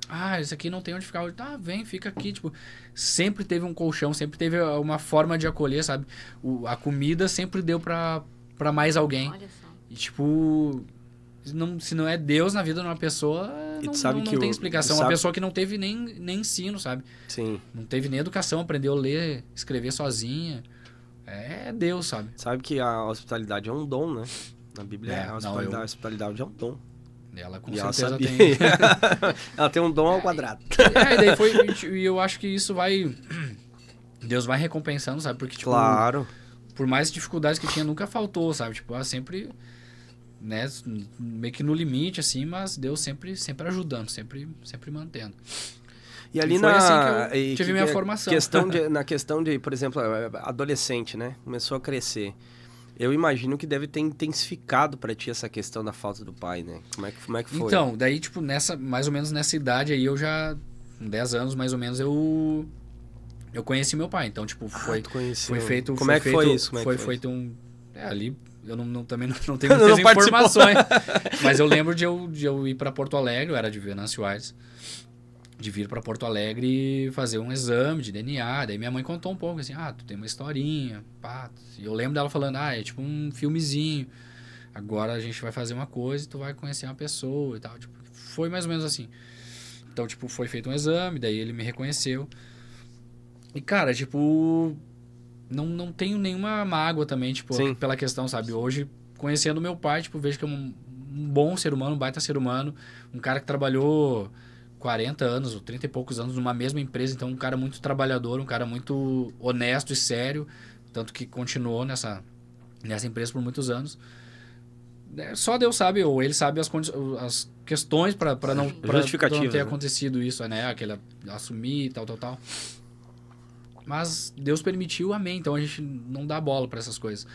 Ah, esse aqui não tem onde ficar. Tá, vem, fica aqui. Tipo, sempre teve um colchão, sempre teve uma forma de acolher, sabe? O, a comida sempre deu pra, pra mais alguém. Olha só. E, tipo, não, se não é Deus na vida de uma pessoa, E não, sabe não, não que tem o- explicação. tu Uma sabe- pessoa que não teve nem, nem ensino, sabe? Sim. Não teve nem educação, aprendeu a ler, escrever sozinha. É Deus, sabe? Sabe que a hospitalidade é um dom, né? Na Bíblia, É, a não, hospitalidade, eu- a hospitalidade é um dom. Ela com e ela certeza sabia. tem. ela tem um dom ao quadrado. é, e daí foi. E eu acho que isso vai. Deus vai recompensando, sabe? Porque, tipo, Claro. por mais dificuldades que tinha, nunca faltou, sabe? Tipo, ah, sempre. Né, meio que no limite, assim, mas Deus sempre, sempre ajudando, sempre, sempre mantendo. E ali E foi na assim que eu tive que- minha que- formação. Questão de, na questão de, por exemplo, adolescente, né? Começou a crescer. Eu imagino que deve ter intensificado pra ti essa questão da falta do pai, né? Como é que, como é que foi? Então, daí, tipo, nessa, mais ou menos nessa idade aí, eu já, com 10 anos mais ou menos, eu eu conheci meu pai. Então, tipo, Ah, foi, conheceu. foi feito... Como foi é que feito, foi isso? Como é que foi, foi? feito um... É, ali, eu não, não- também não, não tenho Não muitas participou. informações. mas eu lembro de eu, de eu ir pra Porto Alegre, eu era de Venâncio Aires, de vir pra Porto Alegre fazer um exame de DNA. Daí minha mãe contou um pouco, assim, ah, tu tem uma historinha, pá. E eu lembro dela falando, ah, é tipo um filmezinho. Agora a gente vai fazer uma coisa e tu vai conhecer uma pessoa e tal. Tipo, foi mais ou menos assim. Então, tipo, foi feito um exame, daí ele me reconheceu. E, cara, tipo, não, não tenho nenhuma mágoa também, tipo, Sim. pela questão, sabe? Hoje, conhecendo meu pai, tipo, vejo que é um, um bom ser humano, um baita ser humano, um cara que trabalhou 40 anos, ou 30 e poucos anos numa mesma empresa, então um cara muito trabalhador, um cara muito honesto e sério, tanto que continuou nessa, nessa empresa por muitos anos. É, Só Deus sabe, ou ele sabe as, as questões para não, pra- não ter né? acontecido isso, né? Aquele assumir, tal, tal, tal. Mas Deus permitiu, amém. Então a gente não dá bola para essas coisas.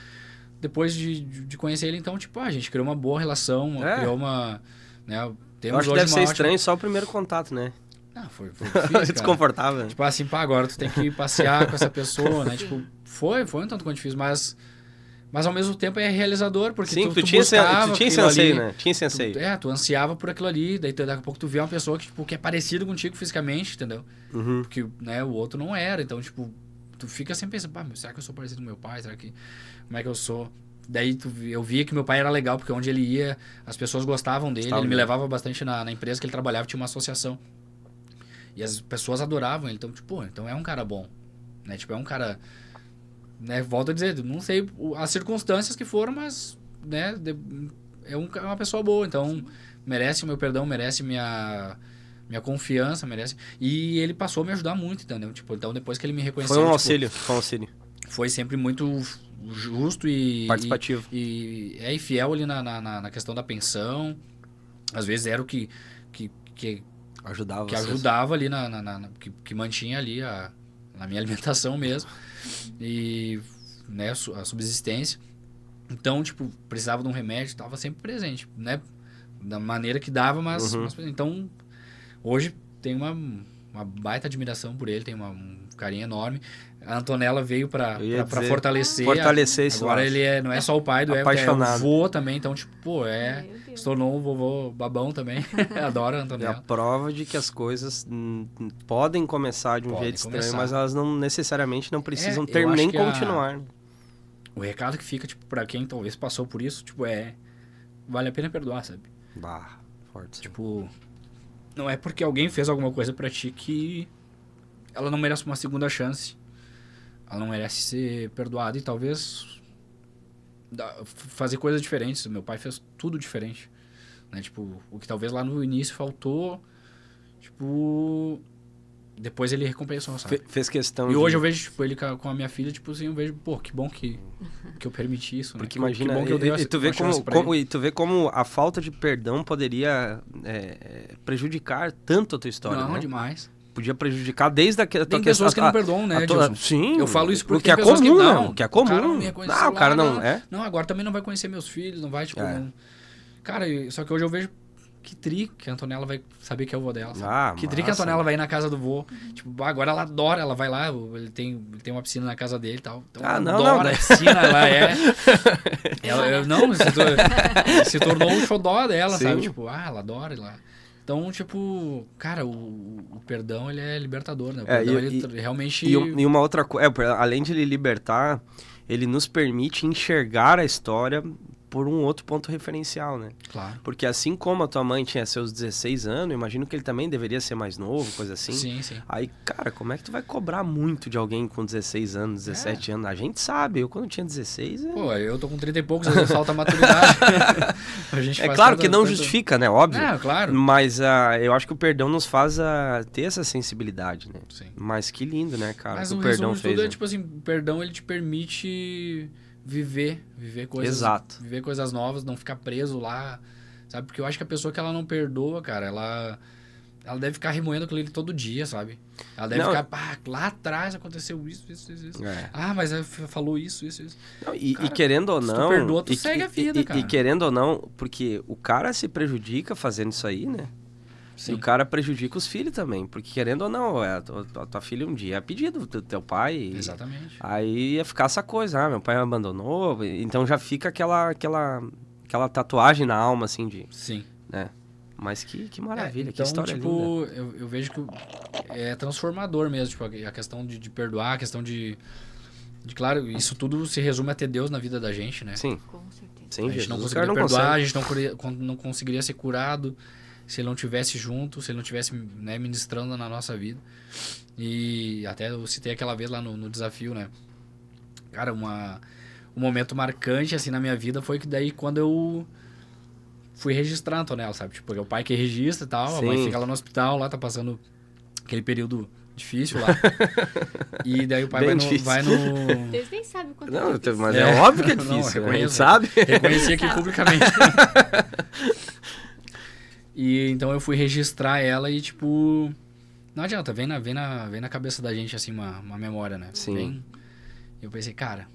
Depois de, de conhecer ele, então, tipo, a gente criou uma boa relação, É. criou uma. Né, Eu temos acho que deve ser ótima- estranho só o primeiro contato, né? Ah, foi, foi difícil. Desconfortável. Tipo assim, pá, agora tu tem que passear com essa pessoa, né? Tipo, foi, foi um tanto quanto difícil, mas. Mas ao mesmo tempo é realizador, porque Sim, tu, tu, tu tinha, tu tinha esse aquilo anseio, ali, né? Tinha esse anseio. Tu, é, tu ansiava por aquilo ali, daí tu- daqui a pouco tu vê uma pessoa que, tipo, que é parecido contigo fisicamente, entendeu? Uhum. Porque, né, o outro não era, então, tipo, tu fica sempre pensando, pá, mas será que eu sou parecido com meu pai? Será que... Como é que eu sou? Daí tu, eu via que meu pai era legal, porque onde ele ia, as pessoas gostavam dele, Gostavam ele me dele. levava bastante na, na empresa que ele trabalhava, tinha uma associação. E as pessoas adoravam ele. Então, tipo, então é um cara bom. Né? Tipo, é um cara. Né? Volto a dizer, não sei as circunstâncias que foram, mas. Né? de- é um, é uma pessoa boa. Então, merece o meu perdão, merece minha. Minha confiança, merece. E ele passou a me ajudar muito, entendeu? Tipo, então depois que ele me reconheceu. Foi um tipo, auxílio, foi um auxílio. Foi sempre muito justo e. Participativo. E, e é fiel ali na, na, na- questão da pensão. Às vezes era o que, que, que, Ajudava que vocês. ajudava ali, na, na- na- que, que mantinha ali a, na minha alimentação mesmo. E né, a subsistência. Então, tipo, precisava de um remédio, estava sempre presente, né? Da maneira que dava, mas, Uhum. mas então hoje tem uma, uma baita admiração por ele, tem uma, um carinho enorme. A Antonella veio para fortalecer. Fortalecer esse Agora ele é, não é só o pai do Everton, é Apaixonado. o vô também, então, tipo, pô, é. Se tornou um vovô babão também. Adoro a É a Antonella. prova de que as coisas podem começar de um Podem jeito estranho, começar. mas elas não necessariamente não precisam eu ter nem a- continuar. né? O recado que fica, tipo, pra quem talvez passou por isso, tipo, é. Vale a pena perdoar, sabe? Bah, forte. sim. Tipo, não é porque alguém fez alguma coisa pra ti que ela não merece uma segunda chance. Ela não merece ser perdoada e talvez fazer coisas diferentes. Meu pai fez tudo diferente. Né? Tipo, o que talvez lá no início faltou, tipo, depois ele recompensou, sabe? Fe- fez questão E de... hoje eu vejo, tipo, ele com a, a minha filha, tipo assim, eu vejo, pô, que bom que, que eu permiti isso, né? Porque Que- imagina, que bom que eu dei e, e tu vê como, como- e tu vê como a falta de perdão poderia é, prejudicar tanto a tua história, Não, né? demais. Podia prejudicar desde a, tua Tem questão- pessoas que não perdoam, né, tua-? Sim. Eu falo isso porque o que é pessoas que comum, não. né? O que é O cara comum. não me reconheceu Não, o cara lá, não, não. é. Não, agora também não vai conhecer meus filhos, não vai, tipo... É. não- Cara, só que hoje eu vejo que tri que a Antonella vai saber que é o vô dela? Ah, que tri que a massa. Antonella vai ir na casa do vô. Tipo, agora ela adora, ela vai lá, ele tem, ele tem uma piscina na casa dele e tal. Então Ah, ela não, adora não, a piscina, ela é... ela, eu- não, se, tor- se tornou o xodó dela, Sim. sabe? Tipo, ah, ela adora ir lá. Então, tipo, cara, o, o perdão, ele é libertador, né? O É, perdão, e- ele e- realmente... E, e uma outra coisa, além de ele libertar, ele nos permite enxergar a história por um outro ponto referencial, né? Claro. Porque assim como a tua mãe tinha seus 16 anos, eu imagino que ele também deveria ser mais novo, coisa assim. Sim, sim. Aí, cara, como é que tu vai cobrar muito de alguém com 16 anos, 17 anos? A gente sabe, eu quando tinha 16... É, Pô, eu tô com 30 e poucos, às vezes falta maturidade. a gente é claro que não tanta- justifica, né? Óbvio. É, claro. Mas ah, eu acho que o perdão nos faz ah, ter essa sensibilidade, né? Sim. Mas que lindo, né, cara? Mas o o perdão fez. tudo é né? tipo assim, o perdão ele te permite viver, viver coisas, Exato. viver coisas novas, não ficar preso lá, sabe? Porque eu acho que a pessoa que ela não perdoa, cara, ela ela deve ficar remoendo aquilo ali todo dia, sabe? Ela deve Não. ficar, pá, lá atrás aconteceu isso, isso, isso, isso. É. Ah, mas falou isso, isso, isso. Não, e, Cara, e querendo ou se tu não. perdoa, tu e, segue a e- vida, e- cara. E querendo ou não, porque o cara se prejudica fazendo isso aí, né? E Sim. o cara prejudica os filhos também. Porque querendo ou não, é, a, tua, a tua filha um dia é pedido do teu pai. e- Exatamente. Aí ia ficar essa coisa, ah, meu pai me abandonou. Então já fica aquela, aquela, aquela tatuagem na alma, assim, de. Sim. né? Mas que, que maravilha, É, que então, história linda. tipo, eu, eu vejo que é transformador mesmo, tipo, a questão de, de perdoar, a questão de, de, claro, isso tudo se resume a ter Deus na vida da gente, né? Sim, Com certeza. sim, a gente não Jesus, o cara conseguiria não perdoar, consegue. a gente não, não conseguiria ser curado se ele não tivesse junto, se ele não tivesse né, ministrando na nossa vida. E até eu citei aquela vez lá no, no desafio, né? Cara, uma, um momento marcante assim na minha vida foi que daí quando eu fui registrar a Antonella, sabe? Tipo, é o pai que registra e tal, a mãe Sim. fica lá no hospital, lá tá passando aquele período difícil lá. e daí o pai vai no, vai no, Vocês nem sabem quanto Não, é difícil. mas é, É. óbvio que é Não, difícil, né? a gente reconheço. sabe. Reconheci aqui Sabe. publicamente. E então eu fui registrar ela e, tipo. Não adianta, vem na, vem na, vem na cabeça da gente, assim, uma, uma memória, né? Sim. Vem. Eu pensei, cara,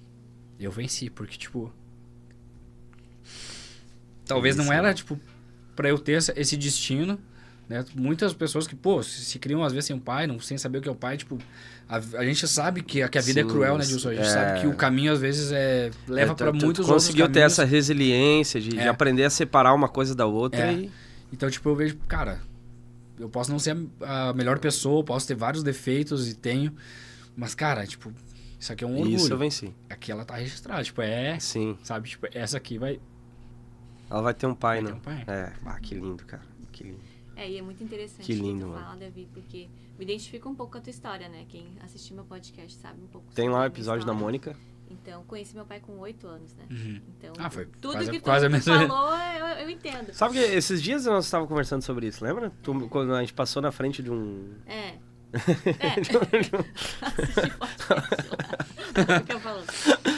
eu venci, porque, tipo. Talvez não era, tipo, pra eu ter esse destino, né? Muitas pessoas que, pô, se, se criam às vezes sem um pai, não, sem saber o que é o pai, tipo. A, a gente sabe que, a- que a vida Sim, é cruel, né, Dilson? A gente é. sabe que o caminho, às vezes, é, leva É, tu muitos outros Conseguiu ter essa resiliência de, de É. aprender a separar uma coisa da outra É. e. Então, tipo, eu vejo, cara, eu posso não ser a melhor pessoa, posso ter vários defeitos e tenho, mas, cara, tipo, isso aqui é um orgulho. Isso eu venci. Aqui ela tá registrada, tipo, é, Sim. sabe, tipo, essa aqui vai, Ela vai ter um pai, vai né? ter um pai. É, ah, que lindo, cara. Que lindo. É, e é muito interessante Que lindo, tu mano. fala, Davi, porque me identifico um pouco com a tua história, né? Quem assistiu meu podcast sabe um pouco. Tem sobre lá o episódio da. Mônica. Então, conheci meu pai com oito anos, né? Uhum. Então, Ah, foi tudo quase- que tu, quase tu falou, eu, eu entendo. Sabe que esses dias nós estávamos conversando sobre isso, lembra? Tu- quando a gente passou na frente de um. É. É.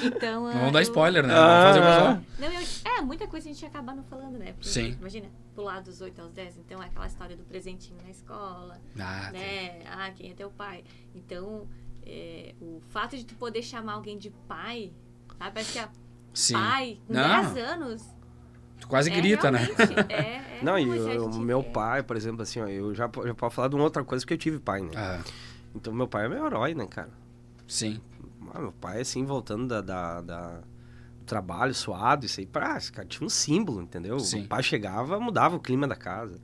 Então, Não ah, vamos dar spoiler, né? Ah. Vamos fazer o pessoal. Não, eu- é, muita coisa a gente acaba não falando, né? Porque, Sim. Imagina, pular dos 8 aos 10, então é aquela história do presentinho na escola, Ah, né? Ah, quem é teu pai? Então, é, o fato de tu poder chamar alguém de pai, sabe? Parece que é sim. pai, com Não. 10 anos. Tu quase é grita, né? realmente- É, é Não, e o, meu é. pai, por exemplo, assim, ó, eu já, po- já posso falar de uma outra coisa porque eu tive pai, né? Ah, Então, meu pai é meu herói, né, cara? sim. Ah, meu pai, assim, voltando da, da, da- do trabalho, suado, isso aí, pra, esse cara tinha um símbolo, entendeu? Sim. O pai chegava, mudava o clima da casa.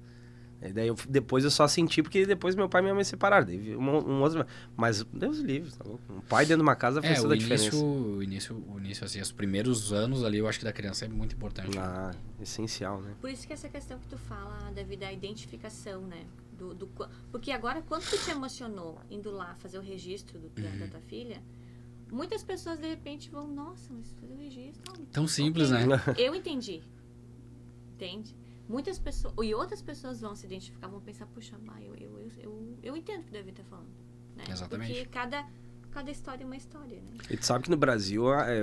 E daí eu, depois eu só senti, porque depois meu pai e minha mãe se separaram. Daí um, um outro, mas, Deus livre, tá louco? Um pai dentro de uma casa faz É, toda o a início, diferença. o início, o início, assim, os primeiros anos ali, eu acho que da criança é muito importante. Ah, essencial, né? Por isso que essa questão que tu fala, Davi, da identificação, né? Do, do, porque agora, quando tu te emocionou indo lá fazer o registro do, da, Uhum. da tua filha, muitas pessoas de repente vão, nossa, mas fazer o registro. Tão simples, ok, né? Eu entendi. Entende? Muitas pessoas. E outras pessoas vão se identificar, vão pensar, puxa, mas eu, eu, eu, eu, eu entendo o que o Davi tá falando. Né? Exatamente. Porque cada, cada história é uma história, né? E tu sabe que no Brasil, é,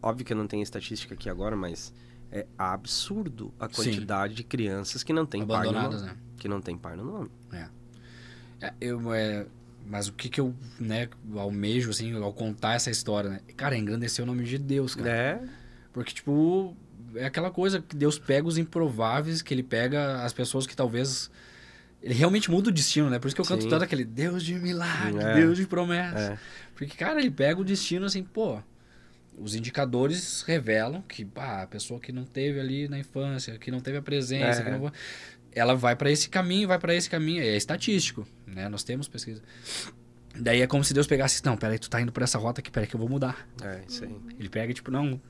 óbvio que eu não tenho estatística aqui agora, mas é absurdo a Sim. quantidade de crianças que não tem pai no Abandonadas, nome. né? Que não tem pai no nome. É, eu, é, mas o que que eu, né, almejo, assim, ao contar essa história, né? Cara, é engrandecer o nome de Deus, cara. É, Porque, tipo, é aquela coisa que Deus pega os improváveis, que ele pega as pessoas que talvez... Ele realmente muda o destino, né? Por isso que eu canto Sim. tanto aquele Deus de milagre, É. Deus de promessas. é. Porque, cara, ele pega o destino assim, pô. Os indicadores revelam que pá, a pessoa que não teve ali na infância, que não teve a presença, É. que não... ela vai pra esse caminho, vai pra esse caminho. É estatístico, né? Nós temos pesquisa. Daí é como se Deus pegasse, não, peraí, tu tá indo por essa rota aqui, peraí que eu vou mudar. É, isso aí. Ele pega e, tipo, não,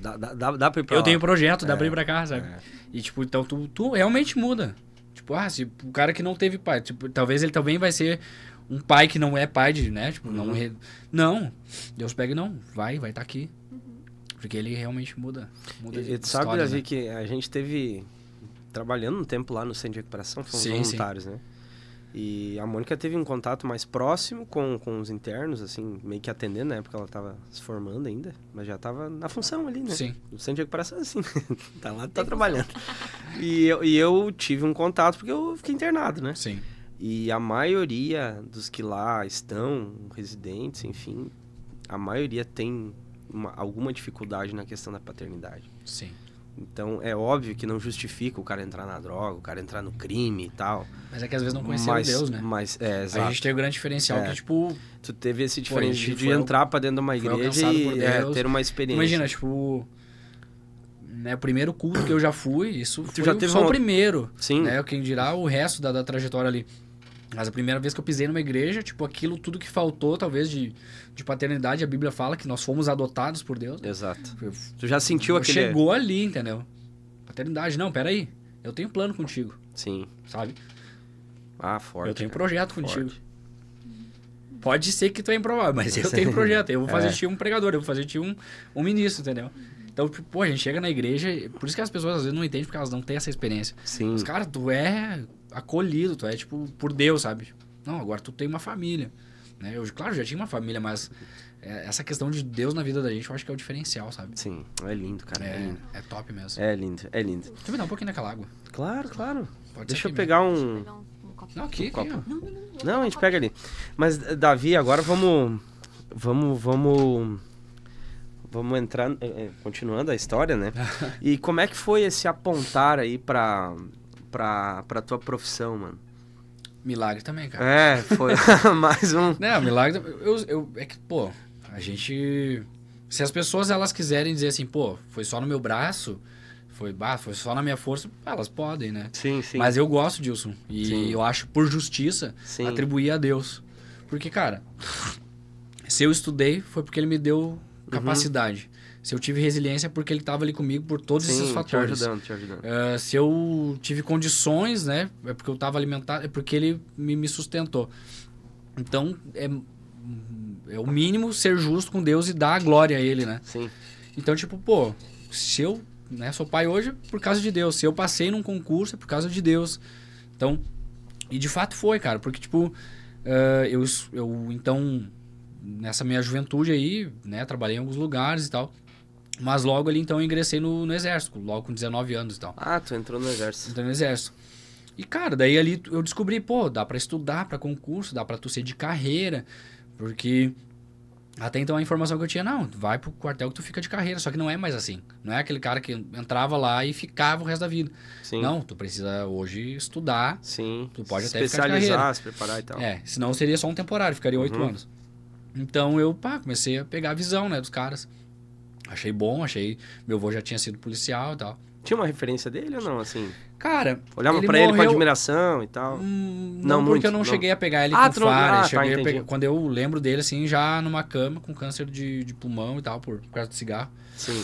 Dá, dá, dá, pra ir pra eu lá. tenho projeto, dá É, pra ir pra cá, sabe? é. E, tipo, então tu, tu realmente muda. Tipo, ah, se o cara que não teve pai, tipo, talvez ele também vai ser um pai que não é pai de, né? Tipo, não. Uhum. re- Não. Deus pega e não, vai, vai estar aqui. Uhum. Porque ele realmente muda. muda E, de e tu sabe, Davi, né? que a gente teve trabalhando um tempo lá no centro de recuperação, fomos Sim, voluntários, né? E a Mônica teve um contato mais próximo com, com os internos, assim, meio que atendendo, na época ela tava se formando ainda, mas já tava na função ali, né? Sim. No centro de recuperação, assim, tá lá, tá trabalhando. E eu, e eu tive um contato porque eu fiquei internado, né? Sim. E a maioria dos que lá estão, residentes, enfim, a maioria tem uma- alguma dificuldade na questão da paternidade. Sim. Então é óbvio que não justifica o cara entrar na droga, o cara entrar no crime e tal. Mas é que às vezes não conheceram mas, Deus, né? Mas, é, A exato. gente tem o grande diferencial É. que, tipo, Tu teve esse a gente de entrar pra dentro de uma igreja e é, ter uma experiência. imagina, tipo. Né, o primeiro culto que eu já fui, isso Tu foi já teve só uma- o primeiro. Sim. Né? Quem dirá o resto da, da trajetória ali. Mas a primeira vez que eu pisei numa igreja, tipo, aquilo tudo que faltou, talvez, de, de paternidade, a Bíblia fala que nós fomos adotados por Deus. Exato. Foi- Tu já sentiu aquele... Chegou ali, entendeu? Paternidade, não, peraí. Eu tenho plano contigo, Sim. sabe? Ah, forte. eu tenho cara. projeto Forte. contigo. Pode ser que tu é improvável, mas eu tenho projeto. Eu vou fazer É. de ti um pregador, eu vou fazer de ti um, um ministro, entendeu? Então, tipo, pô, a gente chega na igreja, por isso que as pessoas às vezes não entendem, porque elas não têm essa experiência. Sim. Mas, cara, tu é acolhido, tu é, tipo, por Deus, sabe? Não, agora tu tem uma família. Né? Eu, claro, já tinha uma família, mas é, essa questão de Deus na vida da gente, eu acho que é o diferencial, sabe? Sim. É lindo, cara. É, É, lindo. é top mesmo. É lindo, é lindo. Deixa eu me dar um pouquinho daquela água. Claro, claro. Pode Deixa ser eu aqui pegar Deixa eu um... pegar um, um. Não, aqui, aqui, copo. ó. Não, não, não. Não, a um gente pega ali. Mas, Davi, agora vamos. Vamos. Vamos. Vamos entrar. eh, eh, Continuando a história, né? E como é que foi esse apontar aí pra. Pra, pra tua profissão, mano? Milagre também, cara. É, foi mais um. Não, milagre. Eu, eu, é que, pô, a gente. Se as pessoas elas quiserem dizer assim, pô, foi só no meu braço, foi, bah, foi só na minha força, elas podem, né? Sim, sim. Mas eu gosto disso. E Sim. eu acho, por justiça, Sim. atribuir a Deus. Porque, cara, se eu estudei, foi porque ele me deu capacidade. Se eu tive resiliência é porque ele estava ali comigo por todos esses Sim, te fatores. ajudando, te ajudando. Ah, se eu tive condições, né? É porque eu estava alimentado, é porque ele me, me sustentou. Então, é, é o mínimo ser justo com Deus e dar a glória a Ele, né? Sim. Então, tipo, pô, se eu né, sou pai hoje é por causa de Deus. Se eu passei num concurso é por causa de Deus. Então, e de fato foi, cara, porque, tipo, ah, eu, eu, então, nessa minha juventude aí, né, trabalhei em alguns lugares e tal. Mas logo ali, então, eu ingressei no, no exército, logo com 19 anos e tal. Ah, tu entrou no exército. Entrei no exército. E, cara, daí ali eu descobri, pô, dá pra estudar pra concurso, dá pra tu ser de carreira, porque até então a informação que eu tinha, não, vai pro quartel que tu fica de carreira, só que não é mais assim. Não é aquele cara que entrava lá e ficava o resto da vida. Sim. Não, tu precisa hoje estudar, Sim. Tu pode se até especializar, se preparar e tal. é, senão seria só um temporário, ficaria oito Uhum. anos. Então eu, pá, comecei a pegar a visão, né, dos caras. Achei bom, achei, meu avô já tinha sido policial e tal. Tinha uma referência dele ou não, assim? Cara, Olhava Ele pra ele com morreu- admiração e tal. Hum, Não não, porque muito, eu não, não. cheguei a pegar ele Ah, com fara. ah, tá, cheguei pegar- quando eu lembro dele, assim, já numa cama, com câncer de, de pulmão e tal, por, por causa do cigarro. Sim.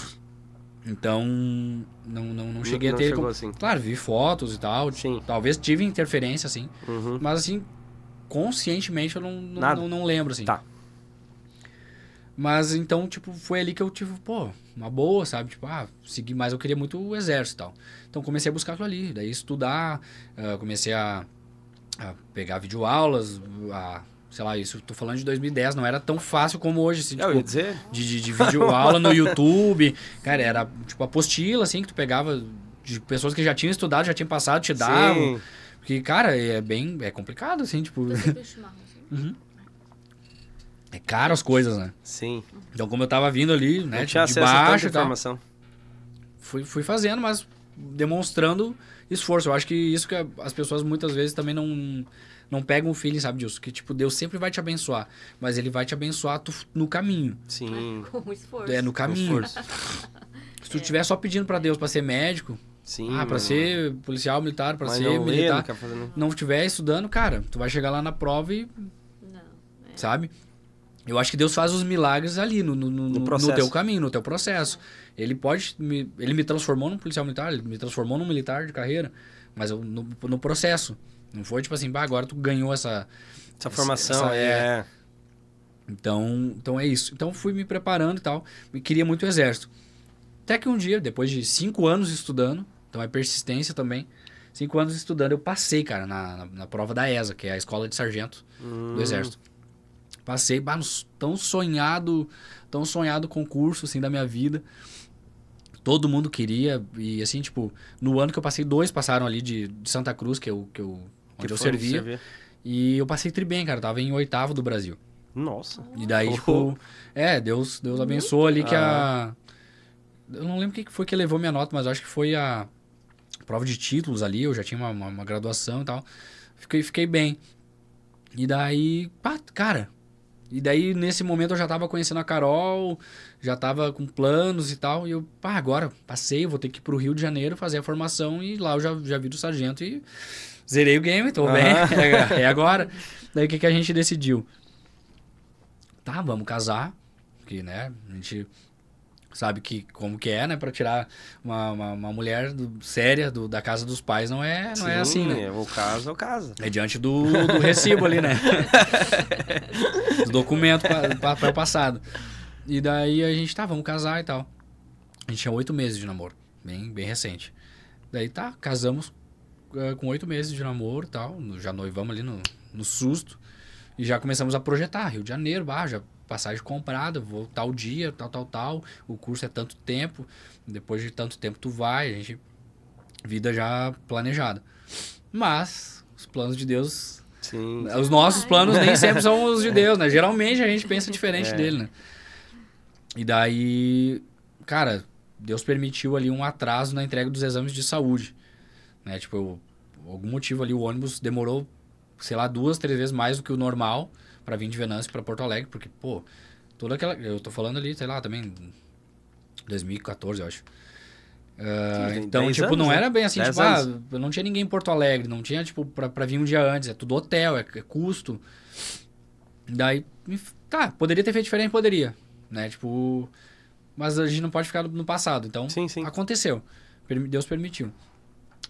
Então, não, não, não cheguei não a ter chegou como... assim. Claro, vi fotos e tal. Sim. Talvez tive interferência, assim. Uhum. Mas, assim, conscientemente eu não, não, não, não lembro, assim. Tá. Mas, então, tipo, foi ali que eu tive, pô, uma boa, sabe? Tipo, ah, segui, mas eu queria muito o exército e tal. Então, comecei a buscar aquilo ali. Daí, estudar, ah, comecei a, a pegar videoaulas, a... Sei lá, isso tô falando de 2010, não era tão fácil como hoje, assim, É, tipo, dizer. de, de, de videoaula no YouTube. Cara, era tipo apostila, assim, que tu pegava de pessoas que já tinham estudado, já tinham passado, te davam. Sim. Porque, cara, é bem. É complicado, assim, tipo. Uhum. É caro as coisas, né? Sim. Então, como eu tava vindo ali, né, Não tinha de acesso a tanta baixo tal, informação. fui, fui fazendo, mas demonstrando esforço. Eu acho que isso que as pessoas muitas vezes também não, não pegam o feeling, sabe disso? Que, tipo, Deus sempre vai te abençoar, mas ele vai te abençoar tu- no caminho. Sim. Com esforço. É, no caminho. esforço. Se tu estiver só pedindo pra Deus pra ser médico, Sim. ah, pra mas- ser policial militar, pra mas ser não lê, militar, não fazer nada. não estiver estudando, cara, tu vai chegar lá na prova e, Não. sabe? Eu acho que Deus faz os milagres ali, no, no, no, no teu caminho, no teu processo. Ele pode. Me, ele me transformou num policial militar, ele me transformou num militar de carreira, mas eu, no, no processo. Não foi tipo assim, bah, agora tu ganhou essa. Essa formação essa- é. Então, então é isso. Então fui me preparando e tal. E queria muito o exército. Até que um dia, depois de cinco anos estudando, então é persistência também. Cinco anos estudando, eu passei, cara, na, na, na prova da ESA, que é a escola de sargento Hum, do exército. Passei, bah, tão sonhado, tão sonhado concurso, assim, da minha vida. Todo mundo queria, e assim, tipo, no ano que eu passei, dois passaram ali de, de Santa Cruz, que eu, que eu, que onde eu foi servia. E eu passei tri bem, cara, eu tava em oitavo do Brasil. Nossa. E daí, Oh. tipo, é, Deus, Deus abençoou ali que a. Eu não lembro o que que foi que levou minha nota, mas eu acho que foi a prova de títulos ali, eu já tinha uma, uma, uma graduação e tal. Fiquei, fiquei bem. E daí, pá, cara. E daí, nesse momento, eu já tava conhecendo a Carol, já tava com planos e tal. E eu, pá, agora passei, vou ter que ir pro Rio de Janeiro fazer a formação. E lá eu já, já vi do sargento e zerei o game, tô bem. É, é agora. Daí o que, que a gente decidiu? Tá, vamos casar. Que, né, a gente sabe que como que é, né? Pra tirar uma, uma, uma mulher do- séria do, da casa dos pais não é, não é assim, né? O caso é o caso. É diante do, do recibo ali, né? do documento para o passado. E daí a gente, tá, vamos casar e tal. A gente tinha oito meses de namoro, bem, bem recente. Daí tá, casamos eh, com oito meses de namoro e tal. Já noivamos ali no, no susto. E já começamos a projetar. Rio de Janeiro, bah, já passagem comprada, vou tal dia, tal, tal, tal. O curso é tanto tempo. Depois de tanto tempo tu vai, a gente. Vida já planejada. Mas os planos de Deus. Sim. Os nossos planos nem sempre são os de Deus, né? Geralmente a gente pensa diferente É. dele, né? E daí, cara, Deus permitiu ali um atraso na entrega dos exames de saúde. Né? Tipo, eu- por algum motivo ali o ônibus demorou, sei lá, duas, três vezes mais do que o normal para vir de Venâncio para Porto Alegre, porque, pô, toda aquela. Eu tô falando ali, sei lá, também. 2014, eu acho. Tem então, 10 tipo, anos, não né? era bem assim, 10 tipo, ah, não tinha ninguém em Porto Alegre, não tinha, tipo, pra, pra vir um dia antes, é tudo hotel, é, é custo. Daí, tá, poderia ter feito diferente, poderia, né, tipo, mas a gente não pode ficar no passado. Então, Sim, sim. aconteceu. Deus permitiu.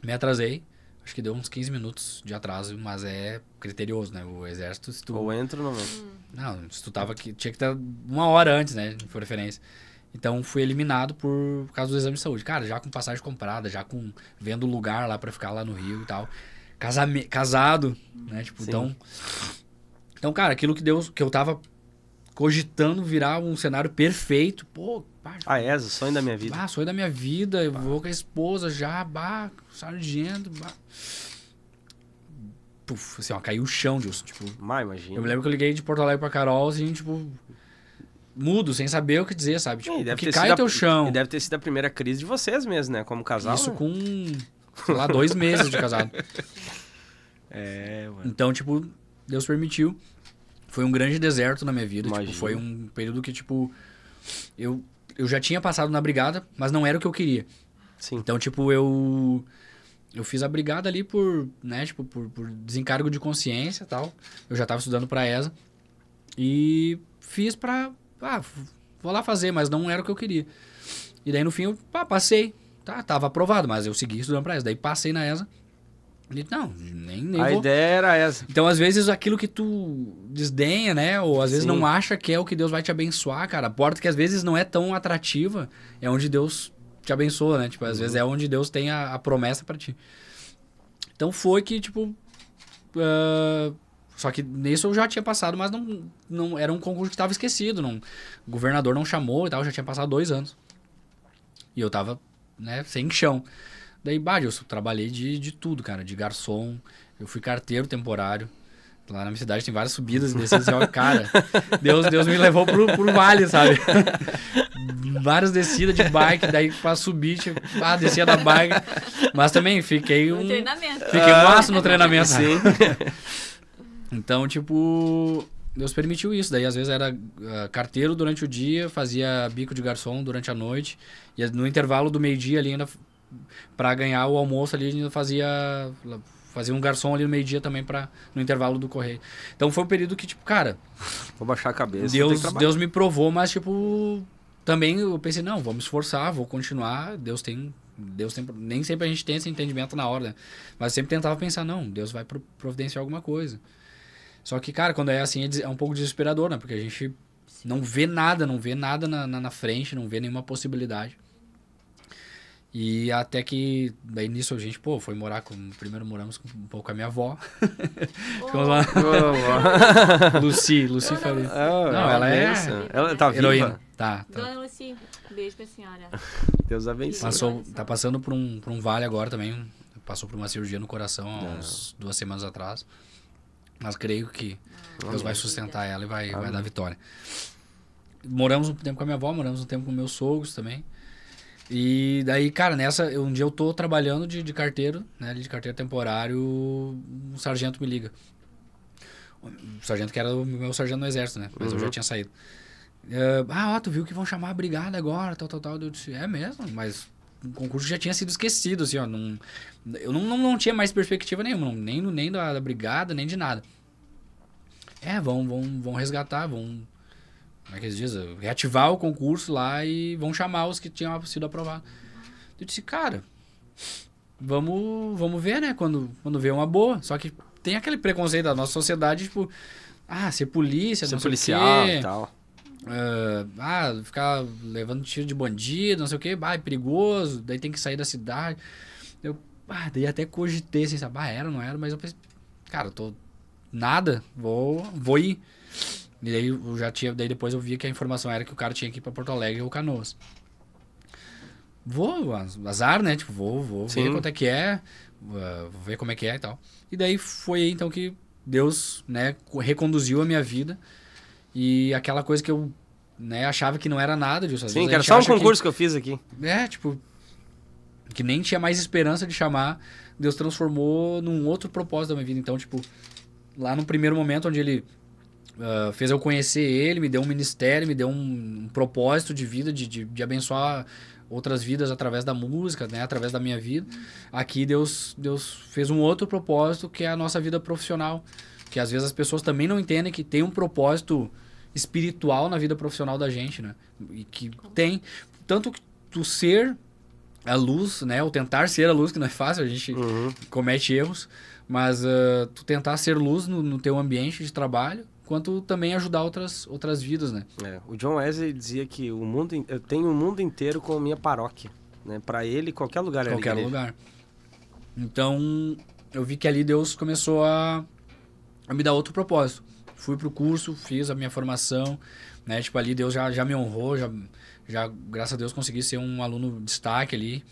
Me atrasei. Acho que deu uns 15 minutos de atraso, mas é criterioso, né? O exército, se tu... Ou entro ou não Hum. Não, se tu tava aqui, tinha que estar uma hora antes, né? De preferência. Então fui eliminado por, por causa do exame de saúde. Cara, já com passagem comprada, já com vendo lugar lá pra ficar lá no Rio e tal. Casame, casado, né? Tipo, Sim. então. Então, cara, aquilo que Deus. que eu tava cogitando virar um cenário perfeito. Pô, pá, Ah, é, o sonho da minha vida. bah, sonho da minha vida, eu vou com a esposa já, bah, sargento, bah. Puf, assim, ó, caiu o chão, Dilson. Tipo, Mas imagina. eu me lembro que eu liguei de Porto Alegre pra Carol, assim, tipo, mudo, sem saber o que dizer, sabe? Tipo, que cai sido a- teu chão. E deve ter sido a primeira crise de vocês mesmo, né? Como casal. Isso né? com, sei lá, dois meses de casado. É, mano. Então, tipo, Deus permitiu. Foi um grande deserto na minha vida. Tipo, foi um período que, tipo, eu, eu já tinha passado na brigada, mas não era o que eu queria. Sim. Então, tipo, eu eu fiz a brigada ali por, né, tipo, por, por desencargo de consciência e tal. Eu já tava estudando pra ESA. E fiz pra, ah, vou lá fazer, mas não era o que eu queria. E daí no fim eu, pá, passei. Tá, tava aprovado, mas eu segui estudando pra ESA. Daí passei na ESA. E nem nem, a vou. ideia era essa. Então, às vezes, aquilo que tu desdenha, né? Ou às vezes Sim. não acha que é o que Deus vai te abençoar, cara. A porta que às vezes não é tão atrativa é onde Deus te abençoa, né? Tipo, às vezes é onde Deus tem a, a promessa pra ti. Então foi que, tipo. ah, só que nisso eu já tinha passado, mas não, não era um concurso que tava esquecido. Não, o governador não chamou e tal, já tinha passado dois anos. E eu tava, né, sem chão. Daí, bah, eu trabalhei de, de tudo, cara. De garçom, eu fui carteiro temporário. Lá na minha cidade tem várias subidas e descidas. E, ó, cara, Deus, Deus me levou pro, pro vale, sabe? Várias descidas de bike, daí pra subir, tipo, ah, descia da bike. Mas também fiquei um. No treinamento. Fiquei um aço no treinamento. Sim. Então, tipo, Deus permitiu isso. Daí, às vezes, era ah, carteiro durante o dia, fazia bico de garçom durante a noite. E no intervalo do meio-dia ali, ainda, pra ganhar o almoço ali, ainda fazia, fazia um garçom ali no meio-dia também pra, no intervalo do correio. Então, foi um período que, tipo, cara, Vou baixar a cabeça. Deus. Deus me provou, mas, tipo, também eu pensei, não, vou me esforçar, vou continuar. Deus tem. Deus tem. Nem sempre a gente tem esse entendimento na hora, né? Mas sempre tentava pensar, não, Deus vai pro- providenciar alguma coisa. Só que, cara, quando é assim, é é um pouco desesperador, né? Porque a gente não vê nada, não vê nada na, na, na frente, não vê nenhuma possibilidade. E até que, daí nisso a gente, pô, foi morar com. Primeiro moramos com, um pouco com a minha avó. Ficamos lá. Lucy, Lucy Faria. Ah, Não, ela é. Ela tá viva. Heroína. Tá, tá. Dona Lucy, beijo pra senhora. Deus abençoe. Passou, tá passando por um, por um vale agora também. Passou por uma cirurgia no coração há uns duas semanas atrás. Mas creio que Deus vai sustentar ela e vai, vai dar vitória. Moramos um tempo com a minha avó, moramos um tempo com meus sogros também. E daí, cara, nessa, um dia eu tô trabalhando de, de carteiro, né, ali de carteiro temporário, um sargento me liga. O sargento que era o meu sargento no exército, né? Mas eu já tinha saído. Eh, ah, ó, tu viu que vão chamar a brigada agora, tal, tal, tal. Eu disse, é mesmo, mas o concurso já tinha sido esquecido, assim, ó. Não, eu não, não, não tinha mais perspectiva nenhuma, nem, nem da, da brigada, nem de nada. É, vão, vão, vão resgatar, vão. Como é que eles dizem? Reativar o concurso lá e vão chamar os que tinham sido aprovados. Eu disse, cara, vamos, vamos ver, né? Quando, quando vê uma boa. Só que tem aquele preconceito da nossa sociedade, tipo, ah, ser polícia, Ser policial e tal. Ah, ah, ficar levando tiro de bandido, não sei o que, ah, é perigoso, daí tem que sair da cidade. Eu, ah, daí até cogitei, assim, sabe, ah, era, não era, mas eu pensei, cara, eu tô nada, vou, vou ir. E daí eu já tinha, daí depois eu vi que a informação era que o cara tinha que ir pra Porto Alegre ou Canoas. Vou, az- azar, né? Tipo, vou, vou ver Sim. quanto é que é, vou ver como é que é e tal. E daí foi aí, então que Deus, né, reconduziu a minha vida. E aquela coisa que eu, né, achava que não era nada disso. Às Sim, que era só um acha que- concurso que... eu fiz aqui. é, tipo, que nem tinha mais esperança de chamar, Deus transformou num outro propósito da minha vida. Então, tipo, lá no primeiro momento onde ele ah, fez eu conhecer ele, me deu um ministério, me deu um, um propósito de vida, de, de, de abençoar outras vidas através da música, né, através da minha vida. Aqui Deus, Deus fez um outro propósito que é a nossa vida profissional, que às vezes as pessoas também não entendem que tem um propósito espiritual na vida profissional da gente, né? E que tem tanto que tu ser a luz, né? Ou tentar ser a luz, que não é fácil, a gente Uhum. comete erros, mas ah, tu tentar ser luz no, no teu ambiente de trabalho, quanto também ajudar outras, outras vidas, né? É, o John Wesley dizia que o mundo, in- eu tenho o mundo inteiro como minha paróquia, né? Para ele qualquer lugar era qualquer lugar. Então, eu vi que ali Deus começou a, a me dar outro propósito. Fui pro curso, fiz a minha formação, né? Tipo, ali Deus já, já me honrou, já, já, graças a Deus, consegui ser um aluno destaque ali.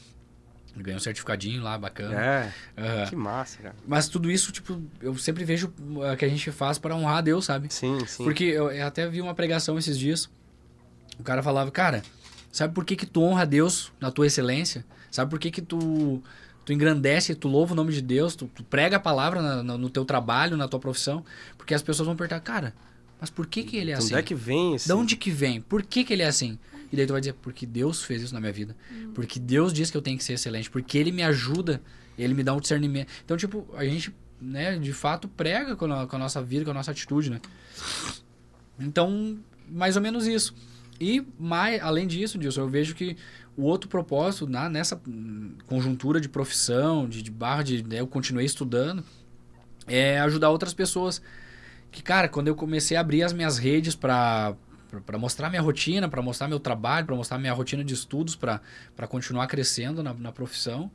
Ganhei um certificadinho lá, bacana. É, Aham. que massa, cara. Mas tudo isso, tipo, eu sempre vejo uh, que a gente faz para honrar a Deus, sabe? Sim, sim. Porque eu, eu até vi uma pregação esses dias. O cara falava, cara, sabe por que, que tu honra a Deus na tua excelência? Sabe por que, que tu, tu engrandece, tu louva o nome de Deus, tu, tu prega a palavra na- na- no teu trabalho, na tua profissão? Porque as pessoas vão perguntar, cara, mas por que, que ele é De assim? onde é que vem esse... De onde que vem? Por que, que ele é assim? E daí tu vai dizer, porque Deus fez isso na minha vida. Porque Deus diz que eu tenho que ser excelente. Porque Ele me ajuda, Ele me dá um discernimento. Então, tipo, a gente, né, de fato, prega com a, com a nossa vida, com a nossa atitude, né? Então, mais ou menos isso. E, mais, além disso, Dilson, eu vejo que o outro propósito, na, nessa conjuntura de profissão, de, de barra, de, né, eu continuei estudando, é ajudar outras pessoas. Que, cara, quando eu comecei a abrir as minhas redes para para mostrar minha rotina, para mostrar meu trabalho, para mostrar minha rotina de estudos, para continuar crescendo na, na profissão,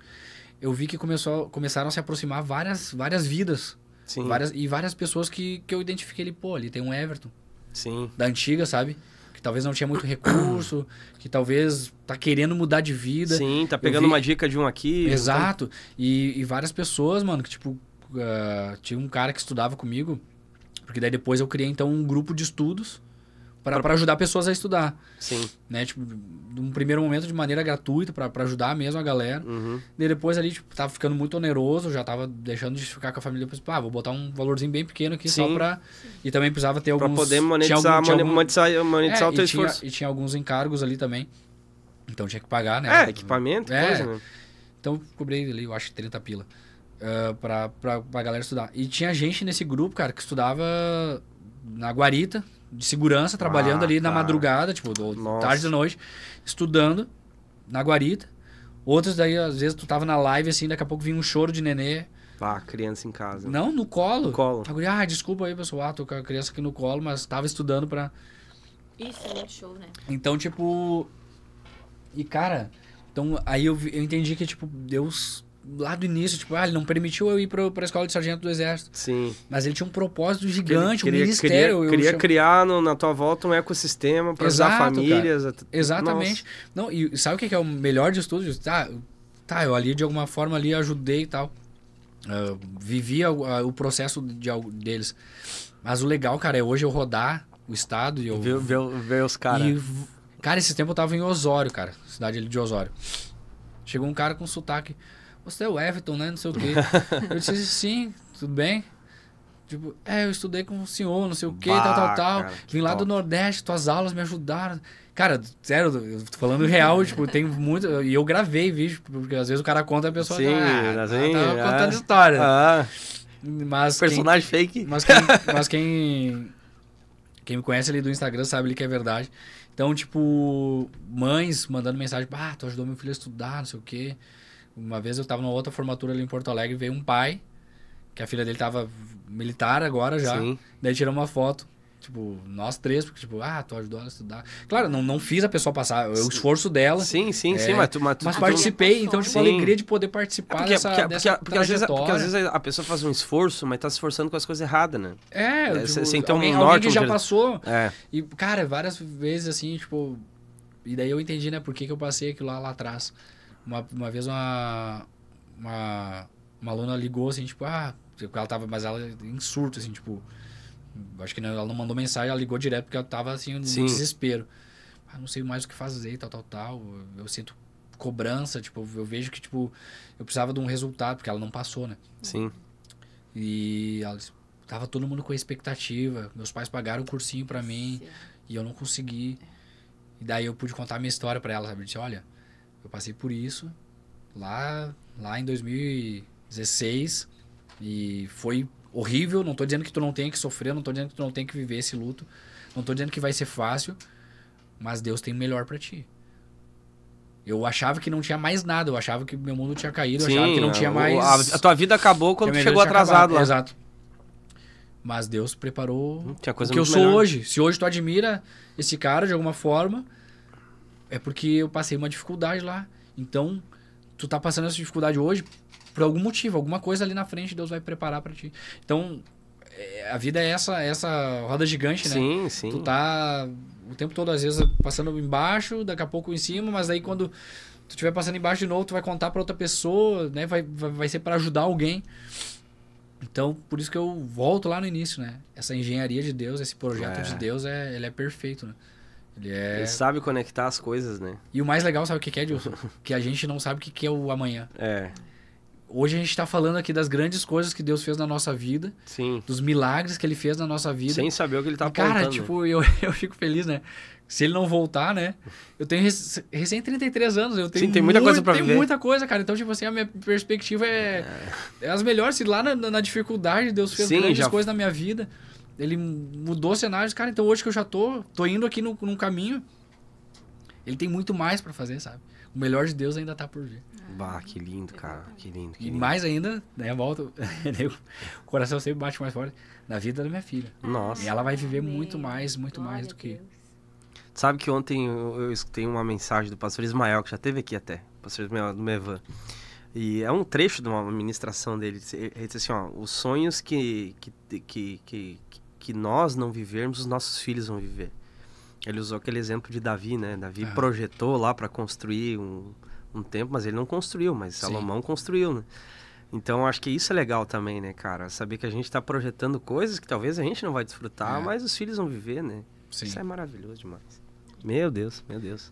eu vi que começou, começaram a se aproximar várias, várias vidas. Sim, Várias, e várias pessoas que, que eu identifiquei ali, pô, ali tem um Everton, sim. da antiga, sabe? Que talvez não tinha muito recurso, que talvez tá querendo mudar de vida. Sim, tá pegando vi- uma dica de um aqui. Exato. E, e várias pessoas, mano, que tipo, ah, tinha um cara que estudava comigo, porque daí depois eu criei então um grupo de estudos para Pra- ajudar pessoas a estudar, Sim. né? Tipo, num primeiro momento de maneira gratuita para ajudar mesmo a galera. Uhum. Daí depois ali, tipo, tava ficando muito oneroso, já tava deixando de ficar com a família. Depois, ah, vou botar um valorzinho bem pequeno aqui só Sim. pra... E também precisava ter Pra alguns... poder tinha monetizar, algum- algum- monetizar, monetizar É, o teu e tinha, esforço. e tinha alguns encargos ali também. Então tinha que pagar, né? É, equipamento, É. coisa, né? Então cobrei ali, eu acho, 30 pila. ah, pra, pra, pra galera estudar. E tinha gente nesse grupo, cara, que estudava na guarita, de segurança, trabalhando Ah, ali na cara. madrugada, tipo, do- tarde da noite, estudando na guarita. Outros daí, às vezes, tu tava na live, assim, daqui a pouco vinha um choro de nenê. Ah, criança em casa. Não, no colo. No colo. A guria, ah, desculpa aí, pessoal, ah, tô com a criança aqui no colo, mas tava estudando pra... Isso é muito show, né? Então, tipo. E, cara, então aí eu, vi- eu entendi que, tipo, Deus, lá do início, tipo, ah, ele não permitiu eu ir pra, pra escola de sargento do exército. Sim. Mas ele tinha um propósito gigante, um queria, ministério. Queria, eu queria chamo- criar no- na tua volta um ecossistema para ajudar Exato, famílias. at- Exatamente. Não, e sabe o que é o melhor de tudo? Tá, tá, eu ali de alguma forma ali ajudei e tal. Ah, vivi a- a- o processo de, deles. Mas o legal, cara, é hoje eu rodar o estado e eu. Ver, ver, ver os caras. Cara, esse tempo eu tava em Osório, cara. Cidade ali de Osório. Chegou um cara com sotaque. Você é o Everton, né? Não sei o quê. eu disse, sim, tudo bem? Tipo, é, eu estudei com o senhor, não sei o quê, Bah, tal, tal, tal. cara, Vim lá top. do Nordeste, tuas aulas me ajudaram. Cara, sério, eu tô falando real, tipo, tem muito. E eu gravei vídeo, porque às vezes o cara conta e a pessoa. Sim, ah, assim, tava é. contando história. Ah, Mas quem- personagem fake. mas quem, mas quem, quem me conhece ali do Instagram sabe ali que é verdade. Então, tipo, mães mandando mensagem, ah, tu ajudou meu filho a estudar, não sei o quê. Uma vez eu tava numa outra formatura ali em Porto Alegre, veio um pai, que a filha dele tava militar agora já. Sim. Daí tirou uma foto. Tipo, nós três, porque, tipo, ah, tu ajudou ela a estudar. Claro, não, não fiz a pessoa passar, o esforço dela. Sim, sim, É, sim, mas tu, mas tu, Mas tu- participei, então, tipo, a Sim. alegria de poder participar É porque, dessa, porque, dessa porque, porque às vezes, porque às vezes a pessoa faz um esforço, mas tá se esforçando com as coisas erradas, né? É, É, tipo, sem ter um alguém, norte, alguém que já passou. É. E, cara, várias vezes assim, tipo. E daí eu entendi, né, por que, que eu passei aquilo lá, lá atrás. Uma, uma vez uma, uma. Uma aluna ligou assim, tipo, ah, ela tava, mas ela em surto, assim, tipo. Acho que não, ela não mandou mensagem, ela ligou direto porque ela tava assim, no Sim. desespero. Ah, não sei mais o que fazer, tal, tal, tal. Eu sinto cobrança, tipo, eu vejo que, tipo, eu precisava de um resultado, porque ela não passou, né? Sim. E ela disse, tava todo mundo com expectativa. Meus pais pagaram o cursinho pra mim e eu não consegui. E daí eu pude contar a minha história pra ela, sabe? Eu disse, olha, eu passei por isso lá, lá em 2016 e foi horrível. Não tô dizendo que tu não tenha que sofrer, não tô dizendo que tu não tem que viver esse luto. Não tô dizendo que vai ser fácil, mas Deus tem o melhor para ti. Eu achava que não tinha mais nada, eu achava que meu mundo tinha caído, eu Sim, achava que não tinha mais. A, a tua vida acabou quando tu chegou atrasado acabado. lá. Exato. Mas Deus preparou Tinha o que eu muito sou melhor. hoje. Se hoje tu admira esse cara de alguma forma, é porque eu passei uma dificuldade lá. Então, tu tá passando essa dificuldade hoje por algum motivo, alguma coisa ali na frente Deus vai preparar pra ti. Então, é, a vida é essa essa roda gigante, né? Sim, sim. Tu tá o tempo todo, às vezes, passando embaixo, daqui a pouco em cima, mas aí quando tu estiver passando embaixo de novo, tu vai contar pra outra pessoa, né? Vai, vai, vai ser pra ajudar alguém. Então, por isso que eu volto lá no início, né? Essa engenharia de Deus, esse projeto É. de Deus, é, ele é perfeito, né? Ele é... Ele sabe conectar as coisas, né? E o mais legal, sabe o que é, Dilson? que a gente não sabe o que é o amanhã. É, Hoje a gente tá falando aqui das grandes coisas que Deus fez na nossa vida, sim. dos milagres que ele fez na nossa vida. Sem saber o que ele tá E, cara, apontando. tipo, eu, eu fico feliz, né? Se ele não voltar, né? Eu tenho rec- recém 33 anos, eu tenho Sim, tem muita coisa pra tem viver. muita coisa, cara. Então, tipo assim, a minha perspectiva é, é as melhores. Se lá na, na dificuldade Deus fez Sim, grandes já- coisas na minha vida, ele mudou cenários, cara. Então, hoje que eu já tô, tô indo aqui no, num caminho, ele tem muito mais pra fazer, sabe? O melhor de Deus ainda tá por vir. Bah, que lindo, cara. Que lindo, que E lindo. mais ainda, né? Volta, o coração sempre bate mais forte na vida da minha filha. Nossa. E ela vai viver Amém. muito mais, muito Glória mais a do que. Sabe que ontem eu, eu escutei uma mensagem do pastor Ismael, que já teve aqui até, pastor Ismael do Mevan. E é um trecho de uma ministração dele. Ele disse assim, ó, os sonhos que, que, que, que, que nós não vivermos, os nossos filhos vão viver. Ele usou aquele exemplo de Davi, né? Davi Ah. projetou lá para construir um, um templo, mas ele não construiu, mas Sim. Salomão construiu, né? Então acho que isso é legal também, né, cara? Saber que a gente tá projetando coisas que talvez a gente não vai desfrutar, É. mas os filhos vão viver, né? Sim. Isso é maravilhoso demais. Meu Deus, meu Deus.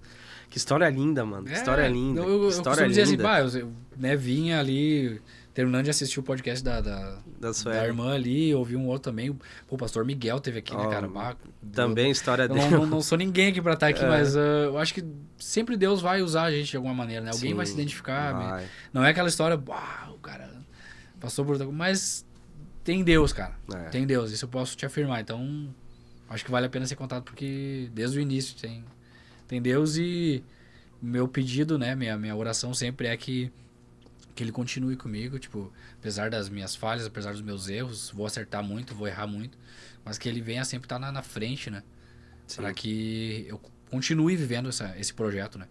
Que história linda, mano. Que É, história linda. Eu, eu, que eu história costumo dizer assim, linda. bah, eu, né, vinha ali, terminando de assistir o podcast da, da, da da irmã ali, ouvi um outro também. Pô, o pastor Miguel teve aqui, né, Ó, cara? Bah, Também história Eu, eu dele. não, não, sou ninguém aqui pra estar aqui, É. mas ah, eu acho que sempre Deus vai usar a gente de alguma maneira, né? Alguém Sim, vai se identificar. vai. Não é aquela história, bah, o cara passou por... Mas tem Deus, cara. É. Tem Deus, isso eu posso te afirmar. Então, acho que vale a pena ser contado porque desde o início tem, tem Deus e meu pedido, né, minha, minha oração sempre é que, que ele continue comigo, tipo, apesar das minhas falhas, apesar dos meus erros, vou acertar muito, vou errar muito, mas que ele venha sempre estar na, na frente, né, para que eu continue vivendo essa, esse projeto, né,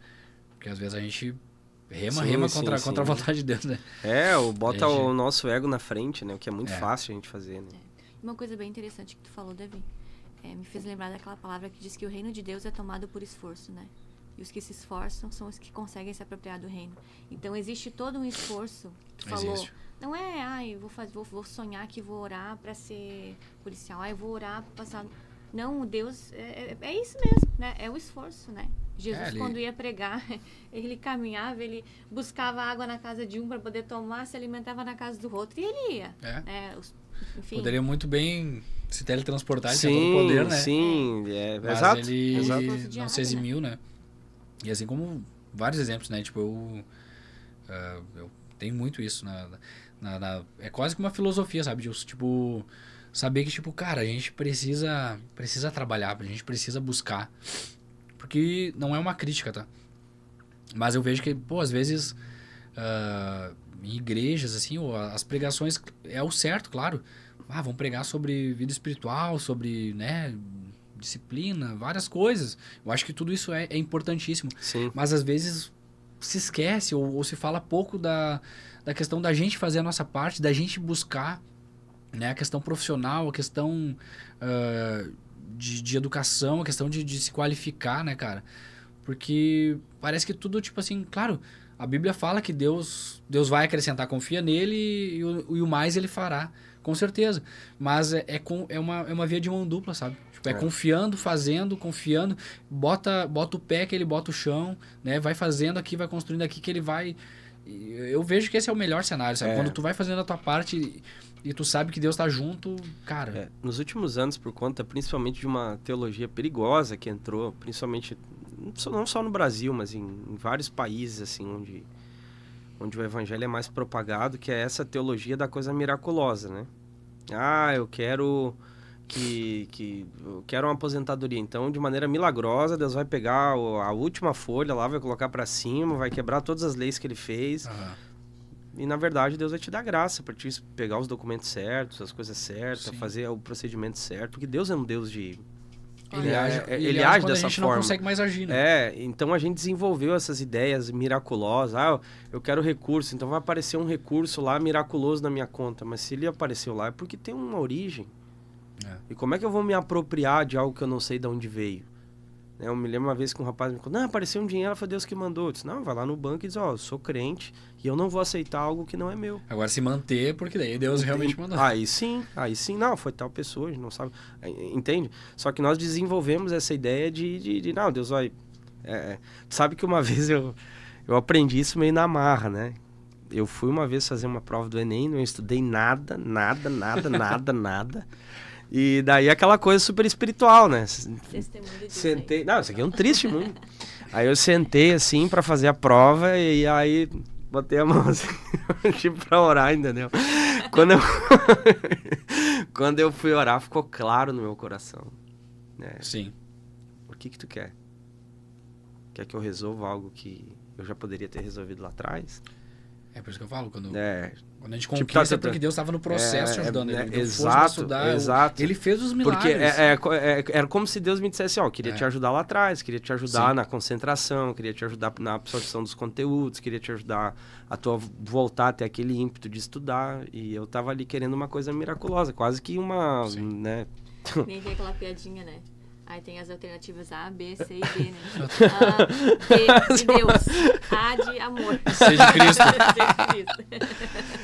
porque às vezes a gente rema, Sim, rema sim, contra, sim. contra a vontade de Deus, né. É, o bota Gente. o nosso ego na frente, né? O que é muito É. fácil a gente fazer, né? Uma coisa bem interessante que tu falou, Davi, é, me fez lembrar daquela palavra que diz que o reino de Deus é tomado por esforço, né? E os que se esforçam são os que conseguem se apropriar do reino. Então existe todo um esforço. Tu falou, Existe. não é, ai, vou, fazer, vou, vou sonhar que vou orar para ser policial, ai, vou orar para passar. Não, Deus é, é- é isso mesmo, né? É o esforço, né? Jesus, É, ele- quando ia pregar, ele caminhava, ele buscava água na casa de um para poder tomar, se alimentava na casa do outro e ele ia. É. né? Os- enfim, Poderia muito bem se teletransportar, sim, o poder, né? sim. É, Mas exato. ele exato. não se né? eximiu, né? E assim como vários exemplos, né? Tipo, eu, ah, eu tenho muito isso na, na, na- É quase que uma filosofia, sabe? De, tipo, saber que, tipo, cara, a gente precisa, precisa trabalhar, a gente precisa buscar. Porque não é uma crítica, tá? Mas eu vejo que, pô, às vezes... ah, em igrejas, assim, ou as pregações é o certo, claro. Ah, vão pregar sobre vida espiritual, sobre, né, disciplina, várias coisas. Eu acho que tudo isso é, é importantíssimo. Sim. Mas às vezes se esquece ou, ou se fala pouco da, da questão da gente fazer a nossa parte, da gente buscar né, a questão profissional, a questão ah, de, de educação, a questão de, de se qualificar, né, cara? Porque parece que tudo, tipo assim, claro, a Bíblia fala que Deus, Deus vai acrescentar, confia nele e o, e o mais ele fará, com certeza. Mas é, é, com, é, uma, é uma via de mão dupla, sabe? Tipo, é, É. confiando, fazendo, confiando, bota, bota o pé que ele bota o chão, né? Vai fazendo aqui, vai construindo aqui que ele vai. Eu vejo que esse é o melhor cenário, sabe? É. Quando tu vai fazendo a tua parte e, tu sabe que Deus tá junto, cara. É, nos últimos anos, por conta principalmente de uma teologia perigosa que entrou, principalmente não só- não só no Brasil, mas em, em vários países assim onde onde o evangelho é mais propagado, que é essa teologia da coisa miraculosa, né? Ah, eu quero que, que eu quero uma aposentadoria. Então, de maneira milagrosa, Deus vai pegar a última folha lá, vai colocar pra cima, vai quebrar todas as leis que ele fez. Aham. E na verdade Deus vai te dar graça pra te pegar os documentos certos, as coisas certas, Sim. fazer o procedimento certo, porque Deus é um Deus de Ele, É, age, ele, ele age dessa a gente forma. não consegue mais agir, né? É, então a gente desenvolveu essas ideias miraculosas. Ah, eu quero recurso, então vai aparecer um recurso lá miraculoso na minha conta. Mas se ele apareceu lá é porque tem uma origem. É. E como é que eu vou me apropriar de algo que eu não sei de onde veio? Né, Eu me lembro uma vez que um rapaz me contou, não, apareceu um dinheiro, foi Deus que mandou. Eu disse, não, vai lá no banco e diz, ó, eu sou crente e eu não vou aceitar algo que não é meu. Agora se manter, porque daí Deus realmente mandou. Aí sim, aí sim, não, foi tal pessoa, a gente não sabe, é, entende? Só que nós desenvolvemos essa ideia de, de, de, não, Deus vai... é, é. Sabe que uma vez eu, eu aprendi isso meio na marra, né? Eu fui uma vez fazer uma prova do Enem, não estudei nada, nada, nada, nada, nada. E daí aquela coisa super espiritual, né? Sentei. Não, isso aqui é um triste mundo. Aí eu sentei assim pra fazer a prova e aí botei a mão assim, tipo pra orar, entendeu? Quando eu quando eu fui orar, ficou claro no meu coração, né? Sim. O que que tu quer? Quer que eu resolva algo que eu já poderia ter resolvido lá atrás? É por isso que eu falo, quando, É, quando a gente Tipo, conquista tá- é porque Deus estava no processo É, te ajudando. é, ele deu força pra exato, estudar, exato. Ele fez os milagres. Porque é, é, é- era como se Deus me dissesse, ó, eu queria É. te ajudar lá atrás, queria te ajudar Sim. na concentração, queria te ajudar na absorção dos conteúdos, queria te ajudar a tua voltar até aquele ímpeto de estudar. E eu tava ali querendo uma coisa miraculosa, quase que uma, Sim. né? Nem tem aquela piadinha, né? Aí tem as alternativas A, B, C e D, né? A, D de Deus. A de amor. Seja Cristo. Seja Cristo.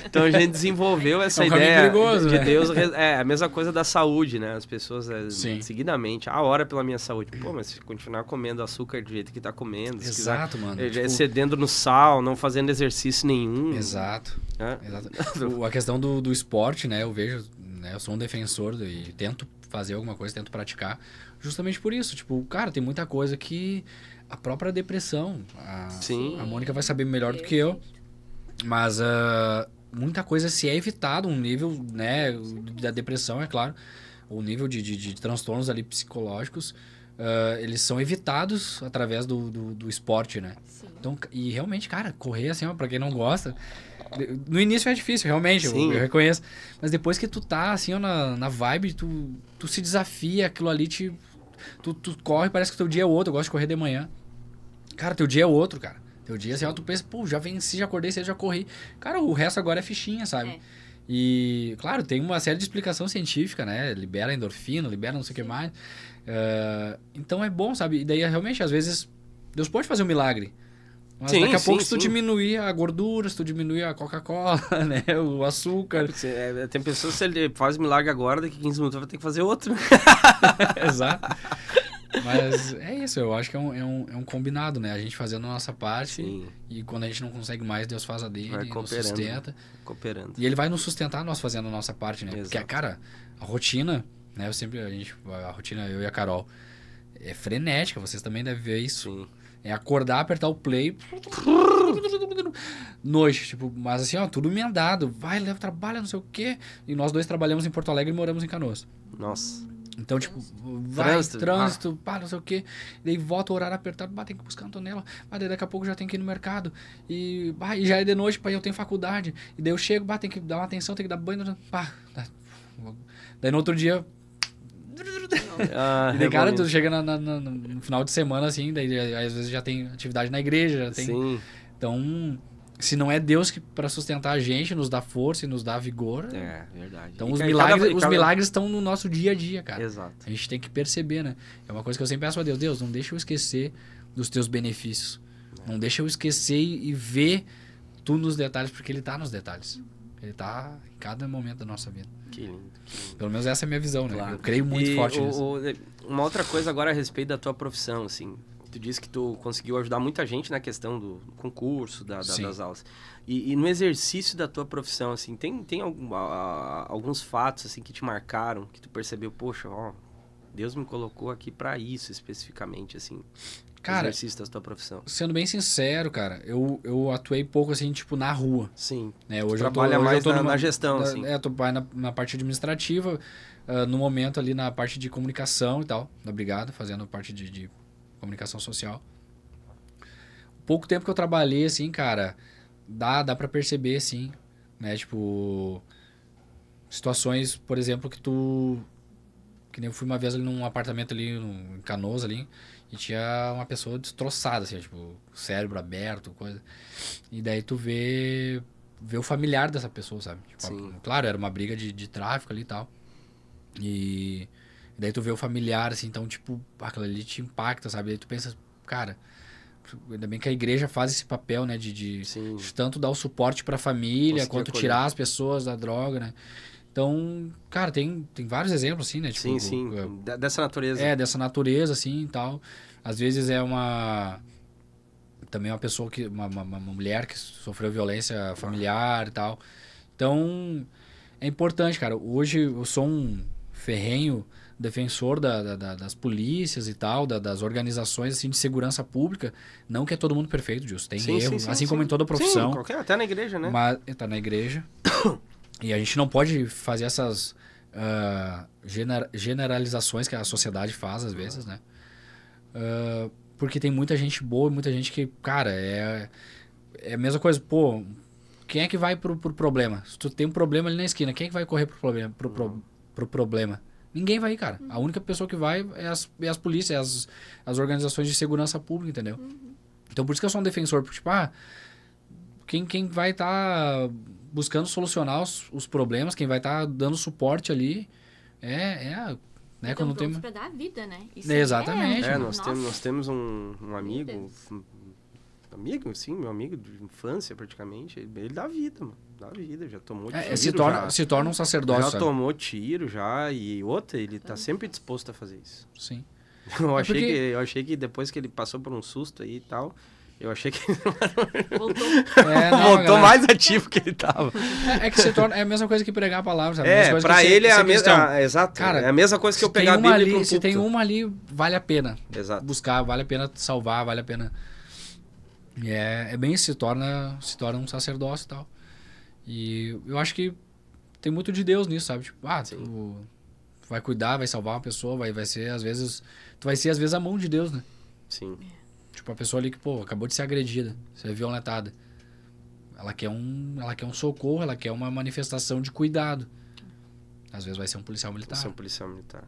Então a gente desenvolveu essa É um ideia perigoso, de né? Deus. É a mesma coisa da saúde, né? As pessoas é, Sim. seguidamente, ah, ora pela minha saúde. Pô, mas se continuar comendo açúcar do jeito que tá comendo, se quiser, Exato, mano. eh, Tipo, excedendo no sal, não fazendo exercício nenhum. Exato. né? Exato. O- a questão do, do esporte, né? Eu vejo, né? Eu sou um defensor do- e tento fazer alguma coisa, tento praticar, justamente por isso. Tipo, cara, tem muita coisa que a própria depressão, a, Sim. a Mônica vai saber melhor do que eu, mas ah, muita coisa se é evitado, um nível, né, da depressão, é claro, o nível de, de, de transtornos ali psicológicos, ah, eles são evitados através do, do, do esporte, né? Sim. Então, e realmente, cara, correr assim, ó, pra quem não gosta. No início é difícil, realmente, eu, Sim. eu reconheço. Mas depois que tu tá assim, ó, na, na vibe, tu, tu se desafia, aquilo ali te. Tu, tu corre, parece que teu dia é outro. Eu gosto de correr de manhã. Cara, teu dia é outro, cara. Teu dia, assim, ó, tu pensa, pô, já venci, já acordei cedo, já corri. Cara, o resto agora é fichinha, sabe? É. E, claro, tem uma série de explicação científica, né? Libera endorfina, libera não sei o que mais. Ah, então é bom, sabe? E daí, realmente, às vezes, Deus pode fazer um milagre. Mas Sim, daqui a sim, pouco, se tu sim. diminuir a gordura, se tu diminuir a Coca-Cola, né? O açúcar. Você- é, tem pessoas que se ele faz milagre agora, daqui a 15 minutos vai ter que fazer outro. Exato. Mas é isso, eu acho que é um, é, um, é um combinado, né? A gente fazendo a nossa parte Sim, e quando a gente não consegue mais, Deus faz a dele, Vai nos sustenta. cooperando. E ele vai nos sustentar nós fazendo a nossa parte, né? Porque, Exato. cara, a rotina, né? Eu sempre, a gente, a rotina, eu e a Carol, é frenética, vocês também devem ver isso. Sim. É acordar, apertar o play. Noite, tipo, mas assim, ó, tudo emendado. Vai, leva trabalho, não sei o quê. E nós dois trabalhamos em Porto Alegre e moramos em Canoas. Nossa. Então, tipo, vai, Trânsito, trânsito, pá, não sei o quê. Daí volta o horário apertado, bah, tem que buscar a Antonella. Bah, daí daqui a pouco já tem que ir no mercado. E, bah, e já é de noite, e eu tenho faculdade. E daí eu chego, bah, tem que dar uma atenção, tem que dar banho. Pá. Daí no outro dia. Ah, E daí, cara, tu chega na- na- na- no final de semana, assim, daí às vezes já tem atividade na igreja, já tem. Sim. Então, se não é Deus que para sustentar a gente, nos dá força e nos dá vigor. É, verdade. Então E os ca- milagres, cada- os cada- milagres estão no nosso dia a dia, cara. Exato. A gente tem que perceber, né? É uma coisa que eu sempre peço a Deus, Deus, não deixa eu esquecer dos teus benefícios. Não deixa eu esquecer e e ver tu nos detalhes, porque ele tá nos detalhes. Ele tá em cada momento da nossa vida. Que lindo. que lindo. Pelo menos essa é a minha visão, né? Claro. Eu creio muito E forte o- nisso. o- uma outra coisa agora a respeito da tua profissão, assim. Tu disse que tu conseguiu ajudar muita gente na questão do concurso, da- da- das aulas. E, e no exercício da tua profissão, assim, tem, tem algum- a- alguns fatos, assim, que te marcaram, que tu percebeu, poxa, ó, Deus me colocou aqui para isso especificamente, assim. Cara, exercício da tua profissão. Sendo bem sincero, cara, eu, eu atuei pouco assim, tipo, na rua. Sim. Né? Hoje trabalha eu tô, mais eu na, numa, na gestão, na, assim. É, tô mais na, na parte administrativa, uh, no momento ali na parte de comunicação e tal, da brigada, fazendo parte de, de comunicação social. Pouco tempo que eu trabalhei, assim, cara, dá, dá para perceber, assim, né? Tipo, situações, por exemplo, que tu... Que nem eu fui uma vez ali num apartamento ali, em Canoas ali, e tinha uma pessoa destroçada, assim, tipo, cérebro aberto, coisa. E daí tu vê, vê o familiar dessa pessoa, sabe? Tipo, Sim. claro, era uma briga de, de tráfico ali e tal. E daí tu vê o familiar, assim, então, tipo, aquilo ali te impacta, sabe? Daí tu pensa, cara, ainda bem que a igreja faz esse papel, né? De, de, de tanto dar o suporte pra família, Conseguir quanto acolher. tirar as pessoas da droga, né? Então, cara, tem, tem vários exemplos, assim, né? Tipo, Sim, sim. é, De- Dessa natureza. é, dessa natureza, assim, e tal. Às vezes é uma... Também uma pessoa que... Uma, uma, uma mulher que sofreu violência familiar e tal. Então, é importante, cara. Hoje eu sou um ferrenho defensor da, da- da- das polícias e tal, da- das organizações assim, de segurança pública. Não que é todo mundo perfeito, Gilson. Tem Sim, sim, erros, sim, assim sim. como em toda profissão. Sim, qualquer, até na igreja, né? Mas tá na igreja. e a gente não pode fazer essas ah, gener- generalizações que a sociedade faz às vezes, né? Ah, porque tem muita gente boa e muita gente que, cara, é, é a mesma coisa. Pô, quem é que vai pro, pro problema? Se tu tem um problema ali na esquina, quem é que vai correr pro problema? Pro, pro, pro problema? Ninguém vai ir, cara. A única pessoa que vai é as, é as polícias, é as, as organizações de segurança pública, entendeu? Então por isso que eu sou um defensor, porque, tipo, ah, quem, quem vai estar buscando solucionar os, os problemas, quem vai estar dando suporte ali, é, é a- né, quando tem... pra dar vida, né? Isso Exatamente. É, nós Nossa. temos, nós temos um, um amigo, um- amigo, sim, meu amigo de infância praticamente, ele, ele dá vida, mano, dá vida, já tomou É, tiro, se, torna, já, se torna um sacerdócio, já sabe? tomou tiro já, e outra, ele tá sempre disposto a fazer isso. Sim. Eu achei, porque- que, eu achei que depois que ele passou por um susto aí e tal, eu achei que Voltou. É, não, voltou galera, mais ativo que ele tava. É, é que se torna, é a mesma coisa que pregar a palavra, sabe? É, coisa pra ele é a mesma. Exato. Cara, é a mesma coisa que eu pegar a Bíblia ali, um se tem uma ali, vale a pena Exato. buscar, vale a pena salvar, vale a pena. E é, é bem isso, se torna, se torna um sacerdócio e tal. E eu acho que tem muito de Deus nisso, sabe? Tipo, ah, tu, tu vai cuidar, vai salvar uma pessoa, vai, vai ser às vezes. Tu vai ser às vezes a mão de Deus, né? Sim. Tipo, a pessoa ali que, pô, acabou de ser agredida, ser violentada. Ela quer um, ela quer um socorro, ela quer uma manifestação de cuidado. Às vezes vai ser um policial militar. Você é um policial militar.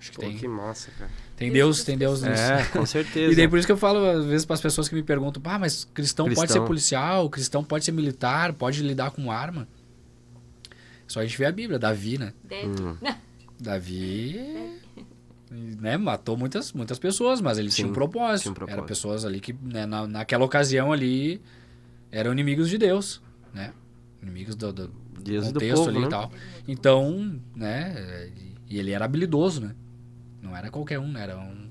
Acho que Pô, tem, que massa, cara. tem Deus, tem Deus nisso. É, com certeza. E daí por isso que eu falo às vezes para as pessoas que me perguntam, ah, mas cristão, pode Cristão. ser policial, cristão pode ser militar, pode lidar com arma. Só a gente vê a Bíblia, Davi, né? Deve. Hum. Davi né, matou muitas, muitas pessoas, mas ele tinha um propósito. tinha um propósito. Eram pessoas ali que, né, na, naquela ocasião ali, eram inimigos de Deus, né? Inimigos do, do Deus e do contexto povo, ali né? e tal. Então, né, e ele era habilidoso, né? Não era qualquer um, né? Era um,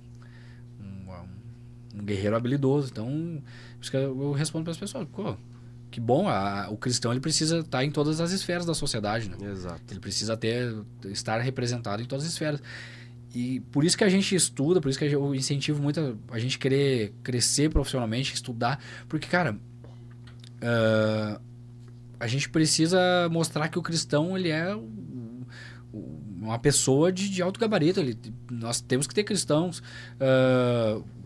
um, um guerreiro habilidoso. Então, isso que eu eu respondo para as pessoas, pô, que bom, a- o cristão ele precisa estar em todas as esferas da sociedade, né? Exato. Ele precisa ter estar representado em todas as esferas. E por isso que a gente estuda, por isso que eu incentivo muito a, gente querer crescer profissionalmente, estudar, porque cara, ah, a gente precisa mostrar que o cristão ele é uma pessoa de, de alto gabarito. Ele, nós temos que ter cristãos,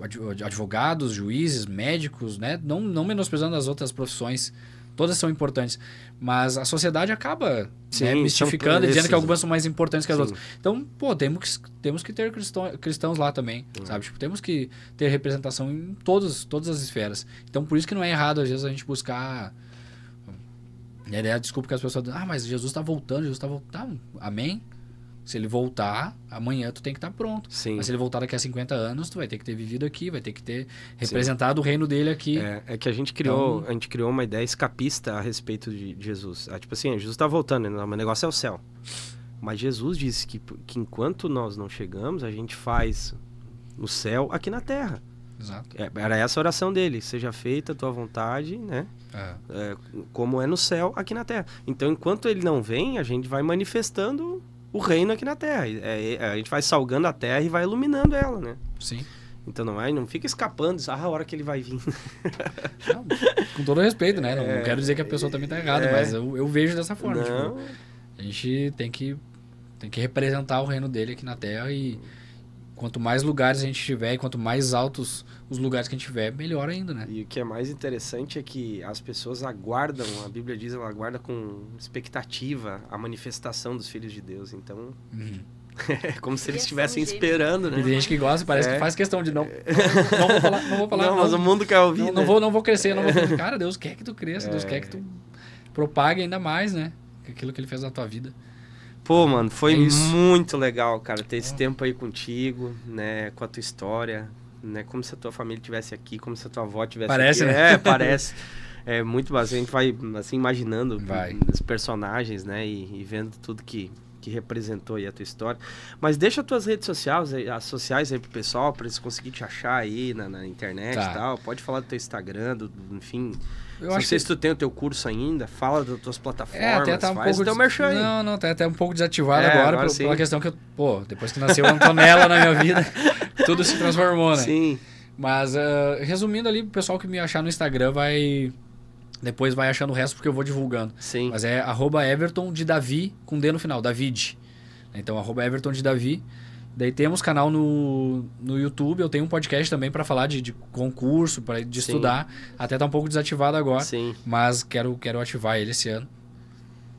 ad- advogados, juízes, médicos, né? Não, não menosprezando as outras profissões, todas são importantes, mas a sociedade acaba Sim, né, mistificando e dizendo que algumas são mais importantes que as Sim. outras. Então, pô, temos que, temos que ter cristão, cristãos lá também, Uhum. sabe? Tipo, temos que ter representação em todos, todas as esferas. Então, por isso que não é errado, às vezes, a gente buscar... E aí, a desculpa que as pessoas dizem, ah, mas Jesus está voltando, Jesus está voltando. Amém? Se ele voltar, amanhã tu tem que estar pronto. Sim. Mas se ele voltar daqui a 50 anos, tu vai ter que ter vivido aqui, vai ter que ter representado o reino dele aqui. É, é que a gente criou, Então- a gente criou uma ideia escapista a respeito de de Jesus. Ah, tipo assim, Jesus tá voltando, né? o negócio é o céu. Mas Jesus disse que, que enquanto nós não chegamos, a gente faz no céu aqui na terra. Exato. É, era essa a oração dele. Seja feita a tua vontade, né? É. É, como é no céu, aqui na terra. Então, enquanto ele não vem, a gente vai manifestando o reino aqui na Terra. É, é, a gente vai salgando a Terra e vai iluminando ela, né? Sim. Então não é, não fica escapando, ah, a hora que ele vai vir. Não, com todo respeito, né? Não, não quero dizer que a pessoa também tá errada, É. mas eu, eu vejo dessa forma. Tipo, a gente tem que, tem que representar o reino dele aqui na Terra e quanto mais lugares a gente tiver e quanto mais altos os lugares que a gente tiver, melhor ainda, né? E o que é mais interessante é que as pessoas aguardam, a Bíblia diz, ela aguarda com expectativa a manifestação dos filhos de Deus. Então, Uhum. é como se eles Criação estivessem esperando, E né? tem gente que gosta, parece É. que faz questão de não. Não vou falar, não vou falar. não, mas o mundo quer ouvir, não, né? não vou, não vou crescer, não vou. Cara, Deus quer que tu cresça, Deus É. quer que tu propague ainda mais, né? Aquilo que ele fez na tua vida. Pô, mano, foi É muito legal, cara, ter esse tempo aí contigo, né, com a tua história, né, como se a tua família estivesse aqui, como se a tua avó estivesse Parece, aqui. né? É, parece. É muito bastante, a gente vai, assim, imaginando Vai. os personagens, né, e, e vendo tudo que, que representou aí a tua história. Mas deixa as tuas redes sociais, as sociais aí pro pessoal, pra eles conseguirem te achar aí na, na internet Tá. e tal. Pode falar do teu Instagram, do- enfim. Eu não sei que- se tu tem o teu curso ainda, fala das tuas plataformas, É, até tá um faz pouco. teu merchan. Não, não, tá até um pouco desativado É, agora, agora por- pela questão que eu. Pô, depois que nasceu a Antonella na minha vida, tudo se transformou, né? Sim. Mas, ah, resumindo ali, o pessoal que me achar no Instagram vai. Depois vai achando o resto porque eu vou divulgando. Sim. Mas é arroba Everton de Davi com D no final, David. Então, arroba Everton de Davi. Daí temos canal no, no YouTube, eu tenho um podcast também para falar de, de concurso, para de Sim. estudar. Até tá um pouco desativado agora, Sim. mas quero, quero ativar ele esse ano.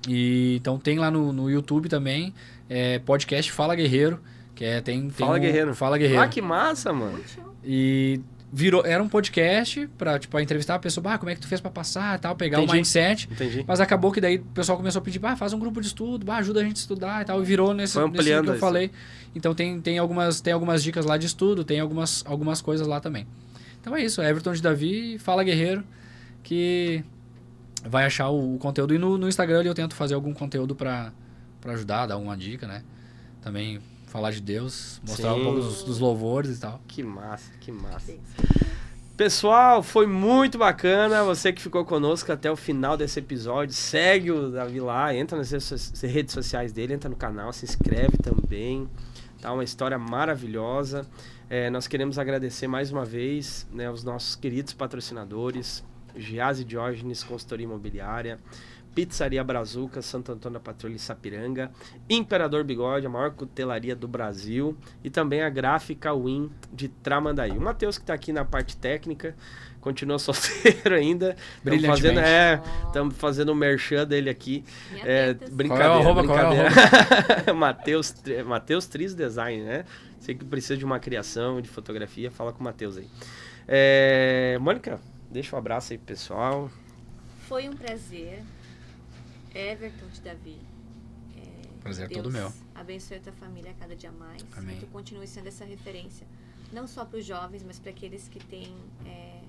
E então tem lá no, no YouTube também, é, podcast Fala Guerreiro, que é tem, tem Fala um- Guerreiro. Fala Guerreiro. Ah, que massa, mano. E virou, era um podcast pra, tipo, entrevistar a pessoa, ah, como é que tu fez pra passar e tal, pegar o Entendi. mindset. Entendi. Mas acabou que daí o pessoal começou a pedir, ah, faz um grupo de estudo, bah, ajuda a gente a estudar e tal. E virou nesse, nesse que eu isso. falei. Então tem, tem, algumas, tem algumas dicas lá de estudo, tem algumas, algumas coisas lá também. Então é isso, Everton de Davi, Fala Guerreiro, que vai achar o, o conteúdo. E no, no Instagram eu tento fazer algum conteúdo pra, pra ajudar, dar uma dica, né? Também falar de Deus, mostrar Sim. um pouco dos, dos louvores e tal. Que massa, que massa. Pessoal, foi muito bacana. Você que ficou conosco até o final desse episódio, segue o Davi lá, entra nas redes so- redes sociais dele, entra no canal, se inscreve também. Tá uma história maravilhosa. É, nós queremos agradecer mais uma vez né, os nossos queridos patrocinadores, Giase Diógenes, Consultoria Imobiliária, Pizzaria Brazuca, Santo Antônio da Patrulha e Sapiranga, Imperador Bigode, a maior cutelaria do Brasil, e também a Gráfica Win de Tramandaí. O Matheus que está aqui na parte técnica, continua solteiro ainda. Estamos fazendo, é, estamos fazendo o merchan dele aqui. É, brincadeira, Qual é o arroba, qual é o brincadeira. Matheus, Tri- Matheus Tris Design, né? Você que precisa de uma criação, de fotografia, fala com o Matheus aí. É, Mônica, deixa um abraço aí pro pessoal. Foi um prazer. Everton de Davi. É, Prazer Deus todo meu. Abençoe a tua família a cada dia mais. Amém. Que tu continue sendo essa referência. Não só para os jovens, mas para aqueles que têm é,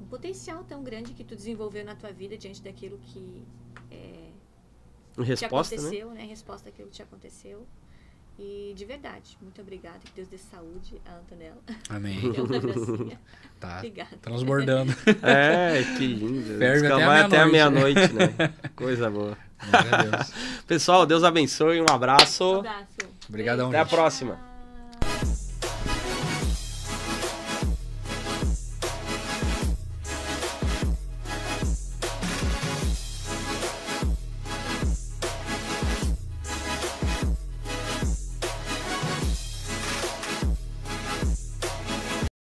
um potencial tão grande que tu desenvolveu na tua vida diante daquilo que é, te Resposta, né? aconteceu, né? Resposta àquilo que te aconteceu. E de verdade, muito obrigada. Que Deus dê saúde à Antonella. Amém. Tá Obrigada. transbordando. É, que lindo. Ferve até a vai até a meia-noite. meia-noite, né? Coisa boa. A Deus. Pessoal, Deus abençoe, um abraço. abraço. Obrigadão, Até a gente. próxima.